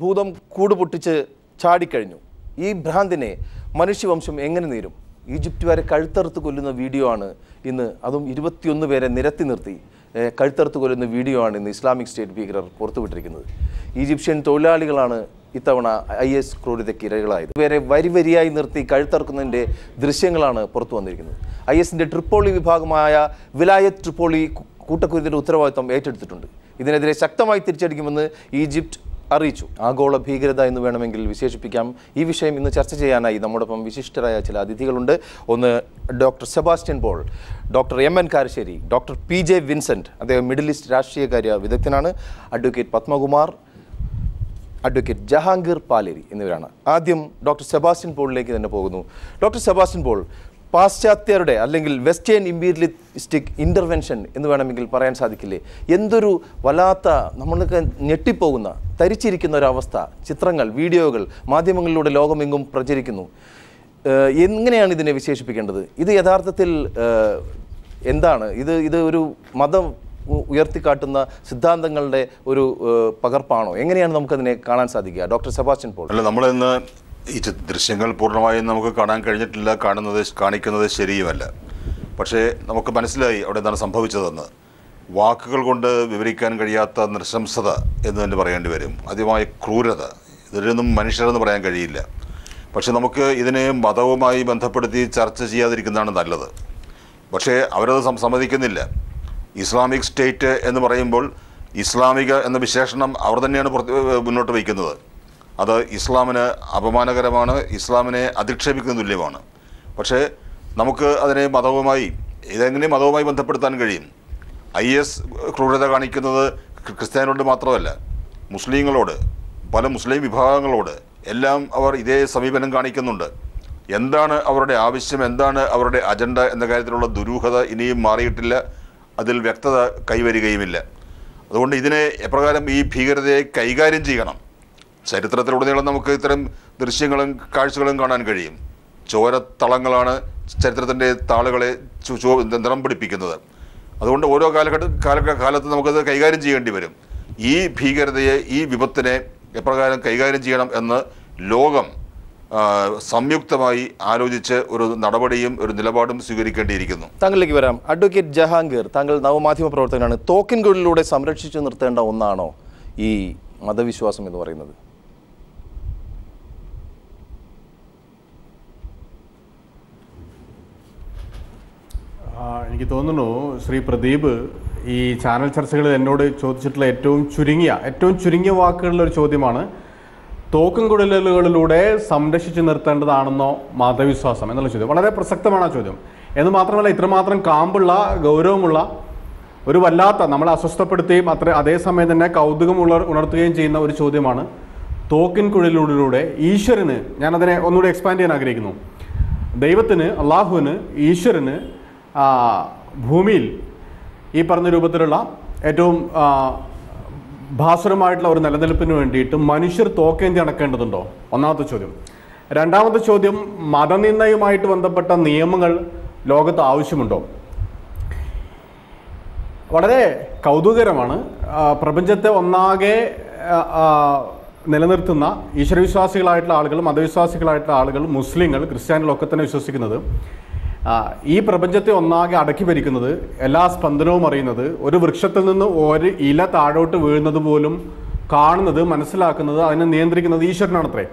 ഭൂതം കൂട് പൊട്ടിച്ച് ചാടിക്കഴിഞ്ഞു. ഈ ഭ്രാന്തിനെ മനുഷ്യവംശം എങ്ങനെ നേരും? ഈജിപ്റ്റ് വരെ കഴുത്തറുത്ത് കൊല്ലുന്ന വീഡിയോ ആണ് ഇന്ന്. അതും ഇരുപത്തിയൊന്ന് പേരെ നിരത്തി നിർത്തി. കഴുത്തറുത്ത് കൊല്ലുന്ന വീഡിയോ ആണ് ഇന്ന് ഇസ്ലാമിക് സ്റ്റേറ്റ് ഭീകരർ പുറത്തുവിട്ടിരിക്കുന്നത്. ഈജിപ്ഷ്യൻ തൊഴിലാളികളാണ് ഇത്തവണ ഐ എസ് ക്രൂരതയ്ക്ക് ഇരകളായത്. ഇവരെ വരി വരിയായി നിർത്തി കഴുത്തറക്കുന്നതിന്റെ ദൃശ്യങ്ങളാണ് പുറത്തു വന്നിരിക്കുന്നത്. ഐ എസിന്റെ ട്രിപ്പോളി വിഭാഗമായ വിലായത്ത് ട്രിപ്പോളി കൂട്ടക്കുരുതിന്റെ ഉത്തരവാദിത്വം ഏറ്റെടുത്തിട്ടുണ്ട്. ഇതിനെതിരെ ശക്തമായി തിരിച്ചടിക്കുമെന്ന് ഈജിപ്റ്റ് അറിയിച്ചു. ആഗോള ഭീകരത എന്ന് വേണമെങ്കിൽ വിശേഷിപ്പിക്കാം. ഈ വിഷയം ഇന്ന് ചർച്ച ചെയ്യാനായി നമ്മോടൊപ്പം വിശിഷ്ടരായ ചില അതിഥികളുണ്ട്. ഒന്ന് doctor Sebastian Paul doctor M N Karassery doctor P J Vincent അദ്ദേഹം മിഡിൽ ഈസ്റ്റ് രാഷ്ട്രീയകാര്യ വിദഗ്ധനാണ്. അഡ്വക്കേറ്റ് പത്മകുമാർ അഡ്വക്കേറ്റ് ജഹാംഗീർ പാലേരി എന്നിവരാണ്. ആദ്യം ഡോക്ടർ സെബാസ്റ്റ്യൻ പോളിലേക്ക് തന്നെ പോകുന്നു. ഡോക്ടർ സെബാസ്റ്റ്യൻ പോൾ പാശ്ചാത്യരുടെ അല്ലെങ്കിൽ വെസ്റ്റേൺ ഇമ്പീരിയലിസ്റ്റിക് ഇന്റർവെൻഷൻ എന്ന് വേണമെങ്കിൽ പറയാൻ സാധിക്കില്ലേ? എന്തൊരു വല്ലാത്ത നമ്മൾക്ക് ഞെട്ടിപ്പോകുന്ന തരിച്ചിരിക്കുന്ന ഒരവസ്ഥ ചിത്രങ്ങൾ വീഡിയോകൾ മാധ്യമങ്ങളിലൂടെ ലോകമെങ്ങും പ്രചരിക്കുന്നു. എങ്ങനെയാണ് ഇതിനെ വിശേഷിപ്പിക്കേണ്ടത്? ഇത് യഥാർത്ഥത്തിൽ എന്താണ്? ഇത് ഇത് ഒരു മതം ഉയർത്തി ഉയർത്തിക്കാട്ടുന്ന സിദ്ധാന്തങ്ങളുടെ ഒരു പകർപ്പാണോ? എങ്ങനെയാണ് നമുക്കതിനെ കാണാൻ സാധിക്കുക? Doctor Sebastian Paul. അല്ല നമ്മളിന്ന് ഈ ദൃശ്യങ്ങൾ പൂർണമായും നമുക്ക് കാണാൻ കഴിഞ്ഞിട്ടില്ല കാണുന്നത് കാണിക്കുന്നത് ശരിയുമല്ല. പക്ഷേ നമുക്ക് മനസ്സിലായി അവിടെ എന്താണ് സംഭവിച്ചതെന്ന്. വാക്കുകൾ കൊണ്ട് വിവരിക്കാൻ കഴിയാത്ത നൃശംസത എന്ന് തന്നെ പറയേണ്ടി വരും. ആദ്യമായ ക്രൂരത. ഇതിലൊന്നും മനുഷ്യരെന്ന് പറയാൻ കഴിയില്ല. പക്ഷെ നമുക്ക് ഇതിനെ മതവുമായി ബന്ധപ്പെടുത്തി ചർച്ച ചെയ്യാതിരിക്കുന്നതാണ് നല്ലത്. പക്ഷേ അവരത് സമ്മതിക്കുന്നില്ല. ഇസ്ലാമിക് സ്റ്റേറ്റ് എന്ന് പറയുമ്പോൾ ഇസ്ലാമിക എന്ന വിശേഷണം അവർ തന്നെയാണ് മുന്നോട്ട് വയ്ക്കുന്നത്. അത് ഇസ്ലാമിന് അപമാനകരമാണ് ഇസ്ലാമിനെ അധിക്ഷേപിക്കുന്ന തുല്യമാണ്. പക്ഷേ നമുക്ക് അതിനെ മതവുമായി ഇതെങ്ങനെ മതവുമായി ബന്ധപ്പെടുത്താൻ കഴിയും? ഐ എസ് ക്രൂരത കാണിക്കുന്നത് ക്രി- ക്രിസ്ത്യാനികളോട് മാത്രമല്ല മുസ്ലിങ്ങളോട് പല മുസ്ലിം വിഭാഗങ്ങളോട് എല്ലാം അവർ ഇതേ സമീപനം കാണിക്കുന്നുണ്ട്. എന്താണ് അവരുടെ ആവശ്യം? എന്താണ് അവരുടെ അജണ്ട എന്ന കാര്യത്തിലുള്ള ദുരൂഹത ഇനിയും മാറിയിട്ടില്ല. അതിൽ വ്യക്തത കൈവരികയുമില്ല. അതുകൊണ്ട് ഇതിനെ എപ്രകാരം ഈ ഭീകരതയെ കൈകാര്യം ചെയ്യണം? ചരിത്രത്തിലുടനീളം നമുക്ക് ഇത്തരം ദൃശ്യങ്ങളും കാഴ്ചകളും കാണാൻ കഴിയും. ചോരത്തളങ്ങളാണ് ചരിത്രത്തിന്റെ താളുകളെ നിറം പിടിപ്പിക്കുന്നത്. അതുകൊണ്ട് ഓരോ കാലഘട്ട കാല കാലത്ത് നമുക്കത് കൈകാര്യം ചെയ്യേണ്ടി വരും. ഈ ഭീകരതയെ ഈ വിപത്തിനെ എപ്രകാരം കൈകാര്യം ചെയ്യണം എന്ന് ലോകം സംയുക്തമായി ആലോചിച്ച് ഒരു നടപടിയും ഒരു നിലപാടും സ്വീകരിക്കേണ്ടിയിരിക്കുന്നു. താങ്കളിലേക്ക് വരാം. അഡ്വക്കേറ്റ് ജഹാംഗീർ താങ്കൾ നവമാധ്യമ പ്രവർത്തകനാണ്. തോക്കിൻകുഴലിലൂടെ സംരക്ഷിച്ചു നിർത്തേണ്ട ഒന്നാണോ ഈ മതവിശ്വാസം എന്ന് പറയുന്നത് ആ, എനിക്ക് തോന്നുന്നു ശ്രീ പ്രദീപ് ഈ ചാനൽ ചർച്ചകളിൽ എന്നോട് ചോദിച്ചിട്ടുള്ള ഏറ്റവും ചുരുങ്ങിയ ഏറ്റവും ചുരുങ്ങിയ വാക്കുകളുള്ള ഒരു ചോദ്യമാണ് തോക്കും കുടലുകളിലൂടെ സംരക്ഷിച്ചു നിർത്തേണ്ടതാണെന്നോ മതവിശ്വാസം? എന്നുള്ള ചോദ്യം. വളരെ പ്രസക്തമാണ് ആ ചോദ്യം. എന്ന് മാത്രമല്ല ഇത്രമാത്രം കാമ്പുള്ള ഗൗരവമുള്ള ഒരു വല്ലാത്ത നമ്മളെ അസ്വസ്ഥപ്പെടുത്തുകയും അത്ര അതേസമയം തന്നെ കൗതുകം ഉള്ള ഉണർത്തുകയും ചെയ്യുന്ന ഒരു ചോദ്യമാണ് തോക്കിൻ കുഴലിലൂടെ ഈശ്വരന് ഞാനതിനെ ഒന്നുകൂടി എക്സ്പാൻഡ് ചെയ്യാൻ ആഗ്രഹിക്കുന്നു. ദൈവത്തിന് അള്ളാഹുവിന് ഈശ്വരന് ഭൂമിയിൽ ഈ പറഞ്ഞ രൂപത്തിലുള്ള ഏറ്റവും ഭാസുരമായിട്ടുള്ള ഒരു നിലനിൽപ്പിന് വേണ്ടിയിട്ട് മനുഷ്യർ തോക്കേന്തി അടക്കേണ്ടതുണ്ടോ? ഒന്നാമത്തെ ചോദ്യം. രണ്ടാമത്തെ ചോദ്യം മതനിന്ദയുമായിട്ട് ബന്ധപ്പെട്ട നിയമങ്ങൾ ലോകത്ത് ആവശ്യമുണ്ടോ? വളരെ കൗതുകരമാണ് പ്രപഞ്ചത്തെ ഒന്നാകെ നിലനിർത്തുന്ന ഈശ്വരവിശ്വാസികളായിട്ടുള്ള ആളുകൾ മതവിശ്വാസികളായിട്ടുള്ള ആളുകൾ മുസ്ലിങ്ങൾ ക്രിസ്ത്യാനികളൊക്കെ തന്നെ വിശ്വസിക്കുന്നത് ഈ പ്രപഞ്ചത്തെ ഒന്നാകെ അടക്കി ഭരിക്കുന്നത് എല്ലാ സ്പന്ദനവും അറിയുന്നത് ഒരു വൃക്ഷത്തിൽ നിന്ന് ഒരു ഇല താഴോട്ട് വീഴുന്നത് പോലും കാണുന്നത് മനസ്സിലാക്കുന്നത് അതിനെ നിയന്ത്രിക്കുന്നത് ഈശ്വരനാണത്രേ.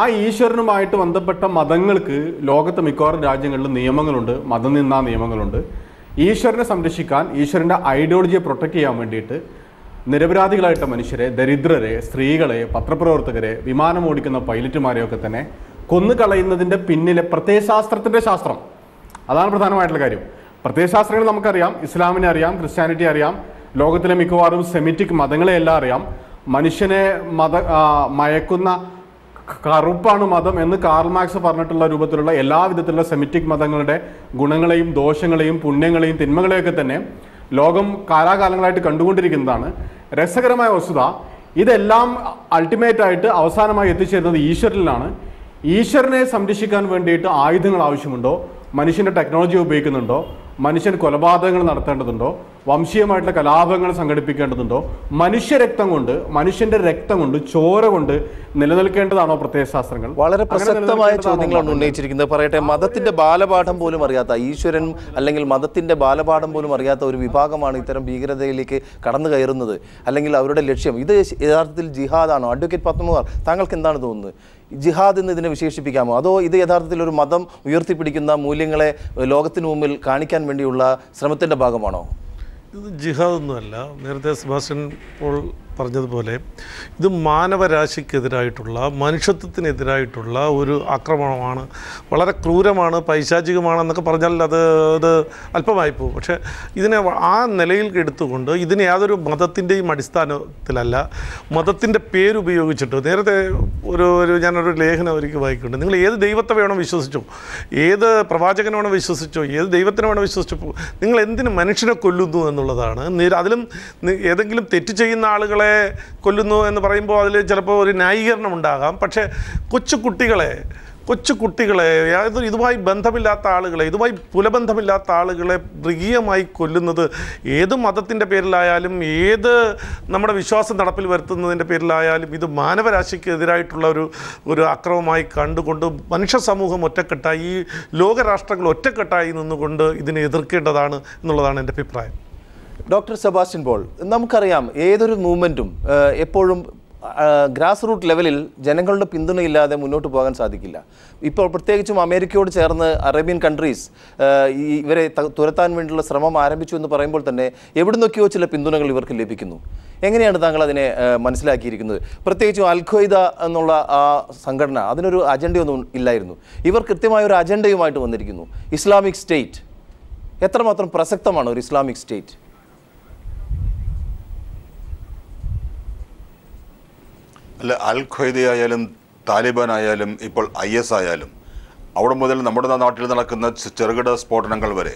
ആ ഈശ്വരനുമായിട്ട് ബന്ധപ്പെട്ട മതങ്ങൾക്ക് ലോകത്ത് മിക്കവാറും രാജ്യങ്ങളിൽ നിയമങ്ങളുണ്ട് മതനിന്ദാ നിയമങ്ങളുണ്ട്. ഈശ്വരനെ സംരക്ഷിക്കാൻ ഈശ്വരന്റെ ഐഡിയോളജിയെ പ്രൊട്ടക്റ്റ് ചെയ്യാൻ വേണ്ടിയിട്ട് നിരപരാധികളായിട്ട മനുഷ്യരെ ദരിദ്രരെ സ്ത്രീകളെ പത്രപ്രവർത്തകരെ വിമാനം ഓടിക്കുന്ന പൈലറ്റുമാരെയൊക്കെ തന്നെ കൊന്നുകളയുന്നതിന്റെ പിന്നിലെ പ്രത്യയശാസ്ത്രത്തിന്റെ ശാസ്ത്രം. അതാണ് പ്രധാനമായിട്ടുള്ള കാര്യം. പ്രത്യയശാസ്ത്രങ്ങൾ നമുക്കറിയാം ഇസ്ലാമിനെ അറിയാം ക്രിസ്ത്യാനിറ്റി അറിയാം ലോകത്തിലെ മിക്കവാറും സെമിറ്റിക് മതങ്ങളെയെല്ലാം അറിയാം. മനുഷ്യനെ മത മയക്കുന്ന കറുപ്പാണ് മതം എന്ന് കാർൽ മാർക്സ് പറഞ്ഞിട്ടുള്ള രൂപത്തിലുള്ള എല്ലാ വിധത്തിലുള്ള സെമിറ്റിക് മതങ്ങളുടെ ഗുണങ്ങളെയും ദോഷങ്ങളെയും പുണ്യങ്ങളെയും തിന്മകളെയൊക്കെ തന്നെ ലോകം കാലാകാലങ്ങളായിട്ട് കണ്ടുകൊണ്ടിരിക്കുന്നതാണ്. രസകരമായ വസ്തുത ഇതെല്ലാം അൾട്ടിമേറ്റ് ആയിട്ട് അവസാനമായി എത്തിച്ചേരുന്നത് ഈശ്വരനിലാണ്. ഈശ്വരനെ സംരക്ഷിക്കാൻ വേണ്ടിയിട്ട് ആയുധങ്ങൾ ആവശ്യമുണ്ടോ? മനുഷ്യന്റെ ടെക്നോളജി ഉപയോഗിക്കുന്നുണ്ടോ? മനുഷ്യൻ കൊലപാതകങ്ങൾ നടത്തേണ്ടതുണ്ടോ? വംശീയമായിട്ടുള്ള കലാപങ്ങൾ സംഘടിപ്പിക്കേണ്ടതുണ്ടോ? മനുഷ്യരക്തം കൊണ്ട് മനുഷ്യന്റെ രക്തം കൊണ്ട് ചോര കൊണ്ട് നിലനിൽക്കേണ്ടതാണോ പ്രത്യയശാസ്ത്രങ്ങൾ വളരെ പ്രസക്തമായ ചോദ്യങ്ങളാണ്? ഉന്നയിച്ചിരിക്കുന്നത്. പറയട്ടെ മതത്തിന്റെ ബാലപാഠം പോലും അറിയാത്ത ഈശ്വരൻ അല്ലെങ്കിൽ മതത്തിന്റെ ബാലപാഠം പോലും അറിയാത്ത ഒരു വിഭാഗമാണ് ഇത്തരം ഭീകരതയിലേക്ക് കടന്നു കയറുന്നത്. അല്ലെങ്കിൽ അവരുടെ ലക്ഷ്യം. ഇത് യഥാർത്ഥത്തിൽ ജിഹാദാണോ? അഡ്വക്കേറ്റ് പത്മകുമാർ താങ്കൾക്ക് എന്താണ് തോന്നുന്നത്? ജിഹാദ് എന്ന് ഇതിനെ വിശേഷിപ്പിക്കാമോ? അതോ ഇത് യഥാർത്ഥത്തിൽ ഒരു മതം ഉയർത്തിപ്പിടിക്കുന്ന മൂല്യങ്ങളെ ലോകത്തിനു മുമ്പിൽ കാണിക്കാൻ വേണ്ടിയുള്ള ശ്രമത്തിന്റെ ഭാഗമാണോ? ഇത് ജിഹാദൊന്നുമല്ല നേരത്തെ സെബാസ്റ്റ്യൻ പോൾ പറഞ്ഞതുപോലെ ഇത് മാനവരാശിക്കെതിരായിട്ടുള്ള മനുഷ്യത്വത്തിനെതിരായിട്ടുള്ള ഒരു ആക്രമണമാണ്. വളരെ ക്രൂരമാണ് പൈശാചികമാണെന്നൊക്കെ പറഞ്ഞാൽ അത് അത് അല്പമായി പോകും. പക്ഷേ ഇതിനെ ആ നിലയിൽ എടുത്തുകൊണ്ട് ഇതിനെ യാതൊരു മതത്തിന്റെയും അടിസ്ഥാനത്തിലല്ല മതത്തിന്റെ പേരുപയോഗിച്ചിട്ട് നേരത്തെ ഒരു ഒരു ഞാനൊരു ലേഖനം ഒരിക്കൽ വായിക്കുന്നുണ്ട്. നിങ്ങൾ ഏത് ദൈവത്തെ വേണം വിശ്വസിച്ചോ ഏത് പ്രവാചകനെ വേണം വിശ്വസിച്ചോ ഏത് ദൈവത്തിനെ വേണം വിശ്വസിച്ചോ നിങ്ങൾ എന്തിന് മനുഷ്യനെ കൊല്ലുന്നു എന്നുള്ളതാണ്. അതിലും ഏതെങ്കിലും തെറ്റ് ചെയ്യുന്ന ആളുകളെ കൊല്ലുന്നു എന്ന് പറയുമ്പോൾ അതിൽ ചിലപ്പോൾ ഒരു ന്യായീകരണം ഉണ്ടാകാം. പക്ഷേ കൊച്ചു കുട്ടികളെ കൊച്ചു കുട്ടികളെ ഇതുമായി ബന്ധമില്ലാത്ത ആളുകളെ ഇതുമായി പുലബന്ധമില്ലാത്ത ആളുകളെ മൃഗീയമായി കൊല്ലുന്നത് ഏത് മതത്തിന്റെ പേരിലായാലും ഏത് നമ്മുടെ വിശ്വാസം നടപ്പിൽ വരുത്തുന്നതിന്റെ പേരിലായാലും ഇത് മാനവരാശിക്ക് എതിരായിട്ടുള്ള ഒരു ഒരു അക്രമമായി കണ്ടുകൊണ്ട് മനുഷ്യ സമൂഹം ഒറ്റക്കെട്ടായി ഈ ലോകരാഷ്ട്രങ്ങൾ ഒറ്റക്കെട്ടായി നിന്നുകൊണ്ട് ഇതിനെ എതിർക്കേണ്ടതാണ് എന്നുള്ളതാണ് എന്റെ അഭിപ്രായം. ഡോക്ടർ സെബാസ്റ്റ്യൻ പോൾ നമുക്കറിയാം ഏതൊരു മൂവ്മെന്റും എപ്പോഴും ഗ്രാസ് റൂട്ട് ലെവലിൽ ജനങ്ങളുടെ പിന്തുണയില്ലാതെ മുന്നോട്ട് പോകാൻ സാധിക്കില്ല. ഇപ്പോൾ പ്രത്യേകിച്ചും അമേരിക്കയോട് ചേർന്ന് അറേബ്യൻ കൺട്രീസ് ഇവരെ തുരത്താൻ വേണ്ടിയുള്ള ശ്രമം ആരംഭിച്ചു എന്ന് പറയുമ്പോൾ തന്നെ എവിടുന്നൊക്കെയോ ചില പിന്തുണകൾ ഇവർക്ക് ലഭിക്കുന്നു. എങ്ങനെയാണ് താങ്കൾ അതിനെ മനസ്സിലാക്കിയിരിക്കുന്നത്? പ്രത്യേകിച്ചും അൽഖയ്ദ എന്നുള്ള ആ സംഘടന അതിനൊരു അജണ്ടയൊന്നും ഇല്ലായിരുന്നു. ഇവർ കൃത്യമായ ഒരു അജണ്ടയുമായിട്ട് വന്നിരിക്കുന്നു. ഇസ്ലാമിക് സ്റ്റേറ്റ് എത്രമാത്രം പ്രസക്തമാണ് ഒരു ഇസ്ലാമിക് സ്റ്റേറ്റ്? അല്ല അൽ ഖ്വയ്ദയായാലും താലിബാൻ ആയാലും ഇപ്പോൾ ഐ എസ് ആയാലും അവിടെ മുതൽ നമ്മുടെ നാട്ടിൽ നടക്കുന്ന ചെറുകിട സ്ഫോടനങ്ങൾ വരെ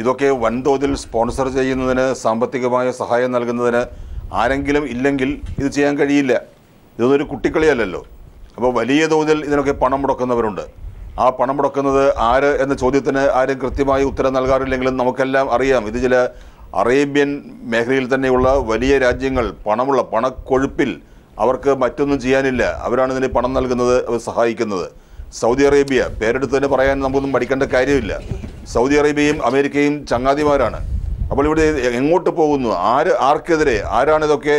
ഇതൊക്കെ വൻതോതിൽ സ്പോൺസർ ചെയ്യുന്നതിന് സാമ്പത്തികമായ സഹായം നൽകുന്നതിന് ആരെങ്കിലും ഇല്ലെങ്കിൽ ഇത് ചെയ്യാൻ കഴിയില്ല. ഇതൊന്നൊരു കുട്ടിക്കളിയല്ലല്ലോ. അപ്പോൾ വലിയ തോതിൽ ഇതിനൊക്കെ പണം മുടക്കുന്നവരുണ്ട്. ആ പണം മുടക്കുന്നത് ആര് എന്ന ചോദ്യത്തിന് ആരും കൃത്യമായി ഉത്തരം നൽകാറില്ലെങ്കിലും നമുക്കെല്ലാം അറിയാം. ഇത് ചില അറേബ്യൻ മേഖലയിൽ തന്നെയുള്ള വലിയ രാജ്യങ്ങൾ പണമുള്ള പണക്കൊഴുപ്പിൽ അവർക്ക് മറ്റൊന്നും ചെയ്യാനില്ല. അവരാണ് ഇതിന് പണം നൽകുന്നത് സഹായിക്കുന്നത്. സൗദി അറേബ്യ പേരെടുത്ത് തന്നെ പറയാൻ നമുക്കൊന്നും പഠിക്കേണ്ട കാര്യമില്ല. സൗദി അറേബ്യയും അമേരിക്കയും ചങ്ങാതിമാരാണ്. അപ്പോൾ ഇവിടെ എങ്ങോട്ട് പോകുന്നു? ആര് ആർക്കെതിരെ ആരാണ് ഇതൊക്കെ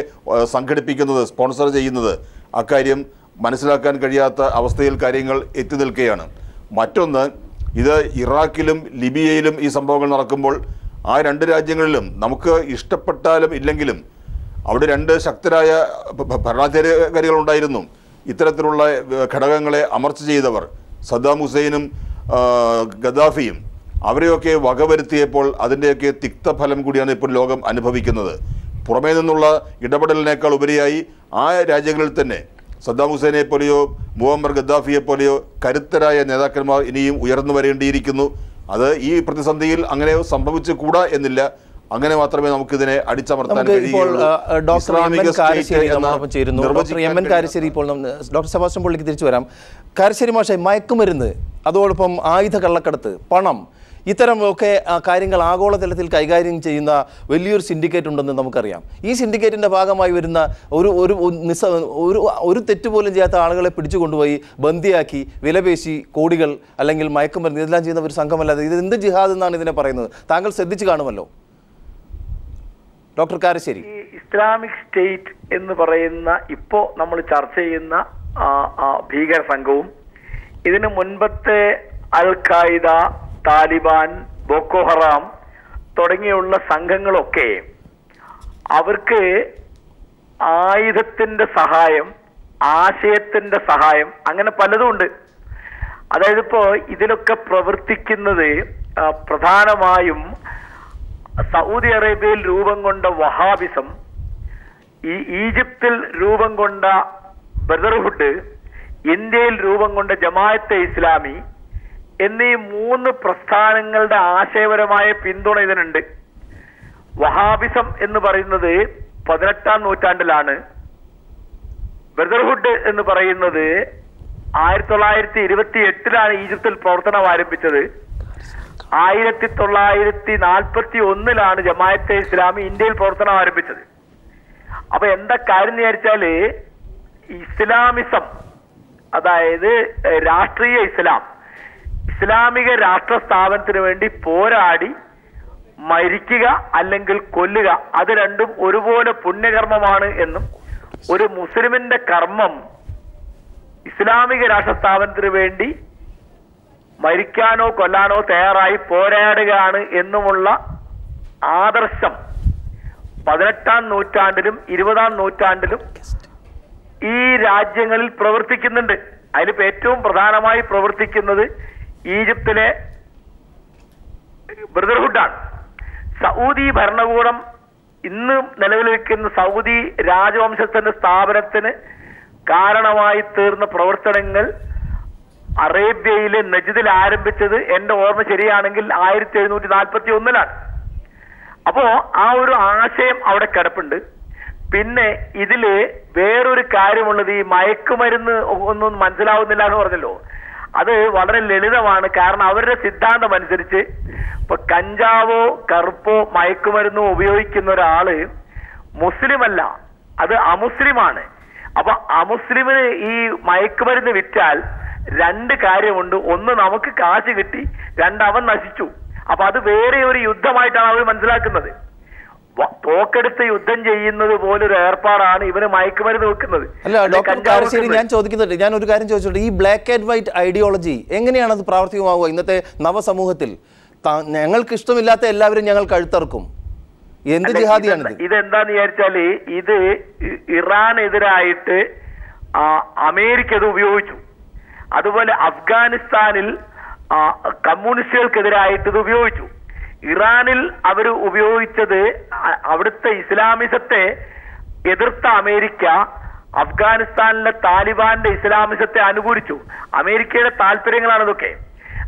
സംഘടിപ്പിക്കുന്നത് സ്പോൺസർ ചെയ്യുന്നത്? അക്കാര്യം മനസ്സിലാക്കാൻ കഴിയാത്ത അവസ്ഥയിൽ കാര്യങ്ങൾ എത്തി നിൽക്കുകയാണ്. മറ്റൊന്ന് ഇത് ഇറാഖിലും ലിബിയയിലും ഈ സംഭവങ്ങൾ നടക്കുമ്പോൾ ആ രണ്ട് രാജ്യങ്ങളിലും നമുക്ക് ഇഷ്ടപ്പെട്ടാലും ഇല്ലെങ്കിലും അവിടെ രണ്ട് ശക്തരായ ഭരണാധികാരികളുണ്ടായിരുന്നു. ഇത്തരത്തിലുള്ള ഘടകങ്ങളെ അമർച്ച ചെയ്തവർ സദ്ദാം ഹുസൈനും ഗദാഫിയും അവരെയൊക്കെ വകവരുത്തിയപ്പോൾ അതിന്റെയൊക്കെ തിക്തഫലം കൂടിയാണ് ഇപ്പോൾ ലോകം അനുഭവിക്കുന്നത്. പുറമേ നിന്നുള്ള ഇടപെടലിനേക്കാൾ ഉപരിയായി ആ രാജ്യങ്ങളിൽ തന്നെ സദ്ദാം ഹുസൈനെ പോലെയോ മുഹമ്മദ് ഗദ്ദാഫിയെ പോലെയോ കരുത്തരായ നേതാക്കന്മാർ ഇനിയും ഉയർന്നു വരേണ്ടിയിരിക്കുന്നു. അത് ഈ പ്രതിസന്ധിയിൽ അങ്ങനെ സംഭവിച്ചു കൂടാ എന്നില്ല. അങ്ങനെ മാത്രമേ അടിച്ചമർത്താൻ നമുക്ക് ഇതിനെ കാരശ്ശേരി ഇപ്പോൾ ഡോക്ടർ സെബാസ്റ്റ്യൻ പൊള്ളിക്ക് തിരിച്ചു വരാം. കാരശ്ശേരി മാഷെ മയക്കുമരുന്ന് അതോടൊപ്പം ആയുധ കള്ളക്കടത്ത് പണം ഇത്തരം ഒക്കെ കാര്യങ്ങൾ ആഗോളതലത്തിൽ കൈകാര്യം ചെയ്യുന്ന വലിയൊരു സിൻഡിക്കേറ്റ് ഉണ്ടെന്ന് നമുക്കറിയാം. ഈ സിൻഡിക്കേറ്റിന്റെ ഭാഗമായി വരുന്ന ഒരു ഒരു നിസ ഒരു ഒരു തെറ്റ് പോലും ചെയ്യാത്ത ആളുകളെ പിടിച്ചു കൊണ്ടുപോയി ബന്ദിയാക്കി വിലപേശി കോടികൾ അല്ലെങ്കിൽ മയക്കുമരുന്ന് ഇതെല്ലാം ചെയ്യുന്ന ഒരു സംഘമല്ലാതെ ഇത് എന്ത് ജിഹാദ് എന്നാണ് ഇതിനെ പറയുന്നത്? താങ്കൾ ശ്രദ്ധിച്ചു കാണുമല്ലോ. ഡോക്ടർ കാരശ്ശേരി ഇസ്ലാമിക് സ്റ്റേറ്റ് എന്ന് പറയുന്ന ഇപ്പോ നമ്മൾ ചർച്ച ചെയ്യുന്ന ഭീകര സംഘവും ഇതിന് മുൻപത്തെ അൽ ഖായിദ താലിബാൻ ബോക്കോ ഹറാം തുടങ്ങിയുള്ള സംഘങ്ങളൊക്കെ അവർക്ക് ആയുധത്തിന്റെ സഹായം ആശയത്തിന്റെ സഹായം അങ്ങനെ പലതും ഉണ്ട്. അതായത് ഇപ്പോ ഇതിലൊക്കെ പ്രവർത്തിക്കുന്നത് പ്രധാനമായും സൗദി അറേബ്യയിൽ രൂപം കൊണ്ട വഹാബിസം ഈ ഈജിപ്തിൽ രൂപം കൊണ്ട ബ്രദർഹുഡ് ഇന്ത്യയിൽ രൂപം കൊണ്ട ജമാഅത്തെ ഇസ്ലാമി എന്നീ മൂന്ന് പ്രസ്ഥാനങ്ങളുടെ ആശയപരമായ പിന്തുണ ഇതിനുണ്ട്. വഹാബിസം എന്ന് പറയുന്നത് പതിനെട്ടാം നൂറ്റാണ്ടിലാണ്. ബ്രദർഹുഡ് എന്ന് പറയുന്നത് ആയിരത്തി തൊള്ളായിരത്തി ഇരുപത്തി എട്ടിലാണ് ഈജിപ്തിൽ പ്രവർത്തനം ആരംഭിച്ചത്. ആയിരത്തി തൊള്ളായിരത്തി നാൽപ്പത്തി ഒന്നിലാണ് ജമായത്തെ ഇസ്ലാമി ഇന്ത്യയിൽ പ്രവർത്തനം ആരംഭിച്ചത്. അപ്പൊ എന്താ കാര്യം എന്ന് വിചാരിച്ചാൽ ഇസ്ലാമിസം അതായത് രാഷ്ട്രീയ ഇസ്ലാം ഇസ്ലാമിക രാഷ്ട്ര സ്ഥാപനത്തിന് വേണ്ടി പോരാടി മരിക്കുക അല്ലെങ്കിൽ കൊല്ലുക അത് രണ്ടും ഒരുപോലെ പുണ്യകർമ്മമാണ് എന്നും ഒരു മുസ്ലിമിന്റെ കർമ്മം ഇസ്ലാമിക രാഷ്ട്ര സ്ഥാപനത്തിന് വേണ്ടി മരിക്കാനോ കൊല്ലാനോ തയ്യാറായി പോരാടുകയാണ് എന്നുമുള്ള ആദർശം. പതിനെട്ടാം നൂറ്റാണ്ടിലും ഇരുപതാം നൂറ്റാണ്ടിലും ഈ രാജ്യങ്ങളിൽ പ്രവർത്തിക്കുന്നുണ്ട്. അതിലിപ്പോ ഏറ്റവും പ്രധാനമായി പ്രവർത്തിക്കുന്നത് ഈജിപ്തിലെ ബ്രദർഹുഡാണ്. സൗദി ഭരണകൂടം ഇന്ന് നിലവിൽ നിൽക്കുന്ന സൗദി രാജവംശത്തിന്റെ സ്ഥാപനത്തിന് കാരണമായി തീർന്ന പ്രവർത്തനങ്ങൾ അറേബ്യയിലെ നജിദിൽ ആരംഭിച്ചത് എന്റെ ഓർമ്മ ശരിയാണെങ്കിൽ ആയിരത്തി എഴുന്നൂറ്റി നാൽപ്പത്തി ഒന്നിലാണ് അപ്പോ ആ ഒരു ആശയം അവിടെ കിടപ്പുണ്ട്. പിന്നെ ഇതിൽ വേറൊരു കാര്യമുള്ളത് ഈ മയക്കുമരുന്ന് ഒന്നും മനസ്സിലാവുന്നില്ല എന്ന് പറഞ്ഞല്ലോ. അത് വളരെ ലളിതമാണ്. കാരണം അവരുടെ സിദ്ധാന്തം അനുസരിച്ച് ഇപ്പൊ കഞ്ചാവോ കറുപ്പോ മയക്കുമരുന്നോ ഉപയോഗിക്കുന്ന ഒരാൾ മുസ്ലിമല്ല. അത് അമുസ്ലിമാണ്. അപ്പൊ അമുസ്ലിമിന് ഈ മയക്കുമരുന്ന് വിറ്റാൽ രണ്ട് കാര്യമുണ്ട്. ഒന്ന് നമുക്ക് കാശ് കിട്ടി രണ്ട് അവൻ നശിച്ചു. അപ്പൊ അത് വേറെ ഒരു യുദ്ധമായിട്ടാണ് അവർ മനസ്സിലാക്കുന്നത്. തോക്കെടുത്ത് യുദ്ധം ചെയ്യുന്നത് പോലൊരു ഏർപ്പാടാണ് ഇവന് മയക്കുമരുന്ന് വെക്കുന്നത്. അല്ല ഡോക്ടർ കാരശ്ശേരി ഞാൻ ചോദിക്കുന്നുണ്ട്. ഞാൻ ഒരു കാര്യം ചോദിച്ചോട്ടെ. ഈ ബ്ലാക്ക് ആൻഡ് വൈറ്റ് ഐഡിയോളജി എങ്ങനെയാണ് അത് പ്രാവർത്തികമാവുക? ഇന്നത്തെ നവസമൂഹത്തിൽ ഞങ്ങൾക്ക് ഇഷ്ടമില്ലാത്ത എല്ലാവരും ഞങ്ങൾ കഴുത്തറക്കും എന്ത് ജിഹാദിയാണ് ഇത് ഇതെന്താ- ഇതെന്താന്ന് വിചാരിച്ചാൽ ഇത് ഇറാനെതിരായിട്ട് അമേരിക്ക ഇത് ഉപയോഗിച്ചു. അതുപോലെ അഫ്ഗാനിസ്ഥാനിൽ കമ്മ്യൂണിസ്റ്റുകൾക്കെതിരായിട്ട് ഇത് ഉപയോഗിച്ചു. ഇറാനിൽ അവർ ഉപയോഗിച്ചത് അവിടുത്തെ ഇസ്ലാമിസത്തെ എതിർത്ത അമേരിക്ക അഫ്ഗാനിസ്ഥാനിലെ താലിബാന്റെ ഇസ്ലാമിസത്തെ അനുകൂലിച്ചു. അമേരിക്കയുടെ താല്പര്യങ്ങളാണ് ഇതൊക്കെ.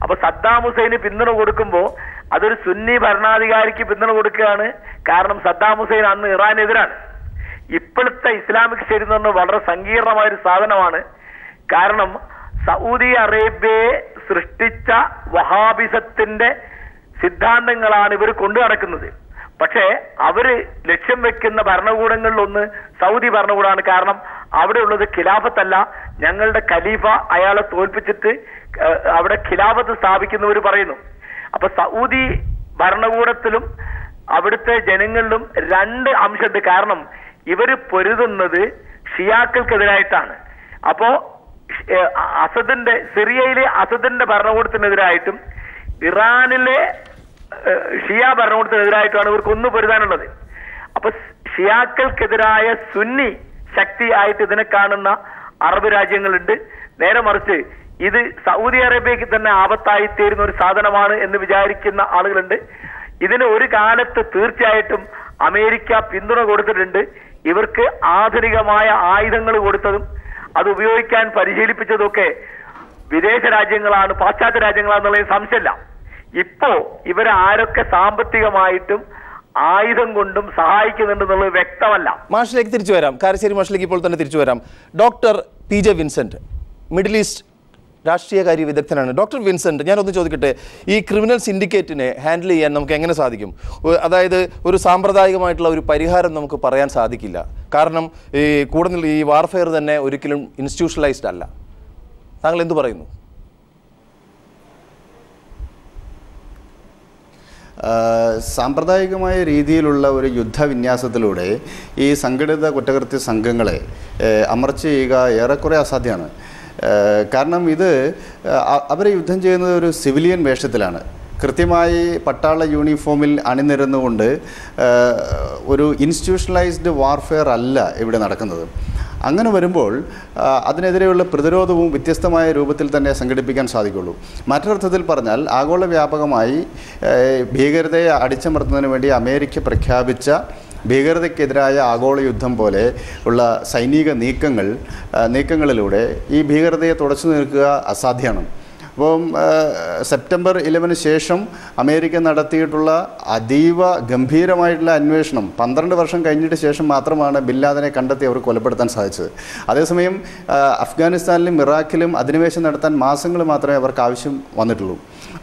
അപ്പൊ സദ്ദാം ഹുസൈന് പിന്തുണ കൊടുക്കുമ്പോൾ അതൊരു സുന്നി ഭരണാധികാരിക്ക് പിന്തുണ കൊടുക്കുകയാണ്. കാരണം സദ്ദാം ഹുസൈൻ അന്ന് ഇറാനെതിരാണ്. ഇപ്പോഴത്തെ ഇസ്ലാമിക് സ്റ്റേറ്റ് എന്ന് പറഞ്ഞാൽ വളരെ സങ്കീർണമായ ഒരു സാധനമാണ്. കാരണം സൗദി അറേബ്യയെ സൃഷ്ടിച്ച വഹാബിസത്തിന്റെ സിദ്ധാന്തങ്ങളാണ് ഇവർ കൊണ്ടു നടക്കുന്നത്. പക്ഷേ അവർ ലക്ഷ്യം വെക്കുന്ന ഭരണകൂടങ്ങളിൽ ഒന്ന് സൗദി ഭരണകൂടമാണ് കാരണം അവിടെ ഉള്ളത് ഖിലാഫത്തല്ല. ഞങ്ങളുടെ ഖലീഫ അയാളെ തോൽപ്പിച്ചിട്ട് അവിടെ ഖിലാഫത്ത് സ്ഥാപിക്കുന്നവർ പറയുന്നു. അപ്പൊ സൗദി ഭരണകൂടത്തിലും അവിടുത്തെ ജനങ്ങളിലും രണ്ട് അംശമുണ്ട്. കാരണം ഇവർ പൊരുതുന്നത് ഷിയാക്കൾക്കെതിരായിട്ടാണ്. അപ്പോ അസദിന്റെ സിറിയയിലെ അസദിന്റെ ഭരണകൂടത്തിനെതിരായിട്ടും ഇറാനിലെ ഷിയ ഭരണകൂടത്തിനെതിരായിട്ടുമാണ് ഇവർക്ക് ഒന്ന് പൊരുതാനുള്ളത്. അപ്പൊ ഷിയാക്കൾക്കെതിരായ സുന്നി ശക്തിയായിട്ട് ഇതിനെ കാണുന്ന അറബ് രാജ്യങ്ങളുണ്ട്. നേരെ മറിച്ച് ഇത് സൗദി അറേബ്യക്ക് തന്നെ ആപത്തായി തീരുന്ന ഒരു സാധനമാണ് എന്ന് വിചാരിക്കുന്ന ആളുകളുണ്ട്. ഇതിന് ഒരു കാലത്ത് തീർച്ചയായിട്ടും അമേരിക്ക പിന്തുണ കൊടുത്തിട്ടുണ്ട്. ഇവർക്ക് ആധുനികമായ ആയുധങ്ങൾ കൊടുത്തതും അത് ഉപയോഗിക്കാൻ പരിശീലിപ്പിച്ചതൊക്കെ വിദേശ രാജ്യങ്ങളാണ് പാശ്ചാത്യ രാജ്യങ്ങളാണെന്നുള്ളതിന് സംശയമില്ല. ഇപ്പോ ഇവരെ ആരൊക്കെ സാമ്പത്തികമായിട്ടും ആയുധം കൊണ്ടും സഹായിക്കുന്നുണ്ടെന്നുള്ളത് വ്യക്തമല്ല. മാഷിലേക്ക് തിരിച്ചു വരാം. കാരശ്ശേരി മാഷിലേക്ക് ഇപ്പോൾ തന്നെ തിരിച്ചു വരാം. Doctor P J Vincent middle east രാഷ്ട്രീയകാര്യ വിദഗ്ധനാണ്. ഡോക്ടർ വിൻസെന്റ് ഞാനൊന്ന് ചോദിക്കട്ടെ ഈ ക്രിമിനൽ സിൻഡിക്കേറ്റിനെ ഹാൻഡിൽ ചെയ്യാൻ നമുക്ക് എങ്ങനെ സാധിക്കും? അതായത് ഒരു സാമ്പ്രദായികമായിട്ടുള്ള ഒരു പരിഹാരം നമുക്ക് പറയാൻ സാധിക്കില്ല. കാരണം ഈ കൂടുതൽ ഈ വാർഫെയർ തന്നെ ഒരിക്കലും ഇൻസ്റ്റിറ്റ്യൂഷണലൈസ്ഡ് അല്ല. താങ്കൾ എന്തു പറയുന്നു? സാമ്പ്രദായികമായ രീതിയിലുള്ള ഒരു യുദ്ധവിന്യാസത്തിലൂടെ ഈ സംഘടിത കുറ്റകൃത്യ സംഘങ്ങളെ അമർച്ച ചെയ്യുക ഏറെക്കുറെ അസാധ്യമാണ്. കാരണം ഇത് അവരെ യുദ്ധം ചെയ്യുന്നത് ഒരു സിവിലിയൻ വേഷത്തിലാണ്. കൃത്യമായി പട്ടാള യൂണിഫോമിൽ അണിനിരുന്നുകൊണ്ട് ഒരു ഇൻസ്റ്റിറ്റ്യൂഷണലൈസ്ഡ് വാർഫെയർ അല്ല ഇവിടെ നടക്കുന്നത്. അങ്ങനെ വരുമ്പോൾ അതിനെതിരെയുള്ള പ്രതിരോധവും വ്യത്യസ്തമായ രൂപത്തിൽ തന്നെ സംഘടിപ്പിക്കാൻ സാധിക്കുള്ളൂ. മറ്റൊരർത്ഥത്തിൽ പറഞ്ഞാൽ ആഗോള വ്യാപകമായി ഭീകരതയെ അടിച്ചമർത്തുന്നതിന് വേണ്ടി അമേരിക്ക പ്രഖ്യാപിച്ച ഭീകരതയ്ക്കെതിരായ ആഗോള യുദ്ധം പോലെ ഉള്ള സൈനിക നീക്കങ്ങൾ നീക്കങ്ങളിലൂടെ ഈ ഭീകരതയെ തുടച്ചു നിൽക്കുക അസാധ്യമാണ്. അപ്പം സെപ്റ്റംബർ ഇലവന് ശേഷം അമേരിക്ക നടത്തിയിട്ടുള്ള അതീവ ഗംഭീരമായിട്ടുള്ള അന്വേഷണം പന്ത്രണ്ട് വർഷം കഴിഞ്ഞിട്ട് ശേഷം മാത്രമാണ് ബില്ലാദിനെ കണ്ടെത്തി അവർ കൊലപ്പെടുത്താൻ സാധിച്ചത്. അതേസമയം അഫ്ഗാനിസ്ഥാനിലും ഇറാഖിലും അധിനിവേശം നടത്താൻ മാസങ്ങൾ മാത്രമേ അവർക്ക് ആവശ്യം വന്നിട്ടുള്ളൂ.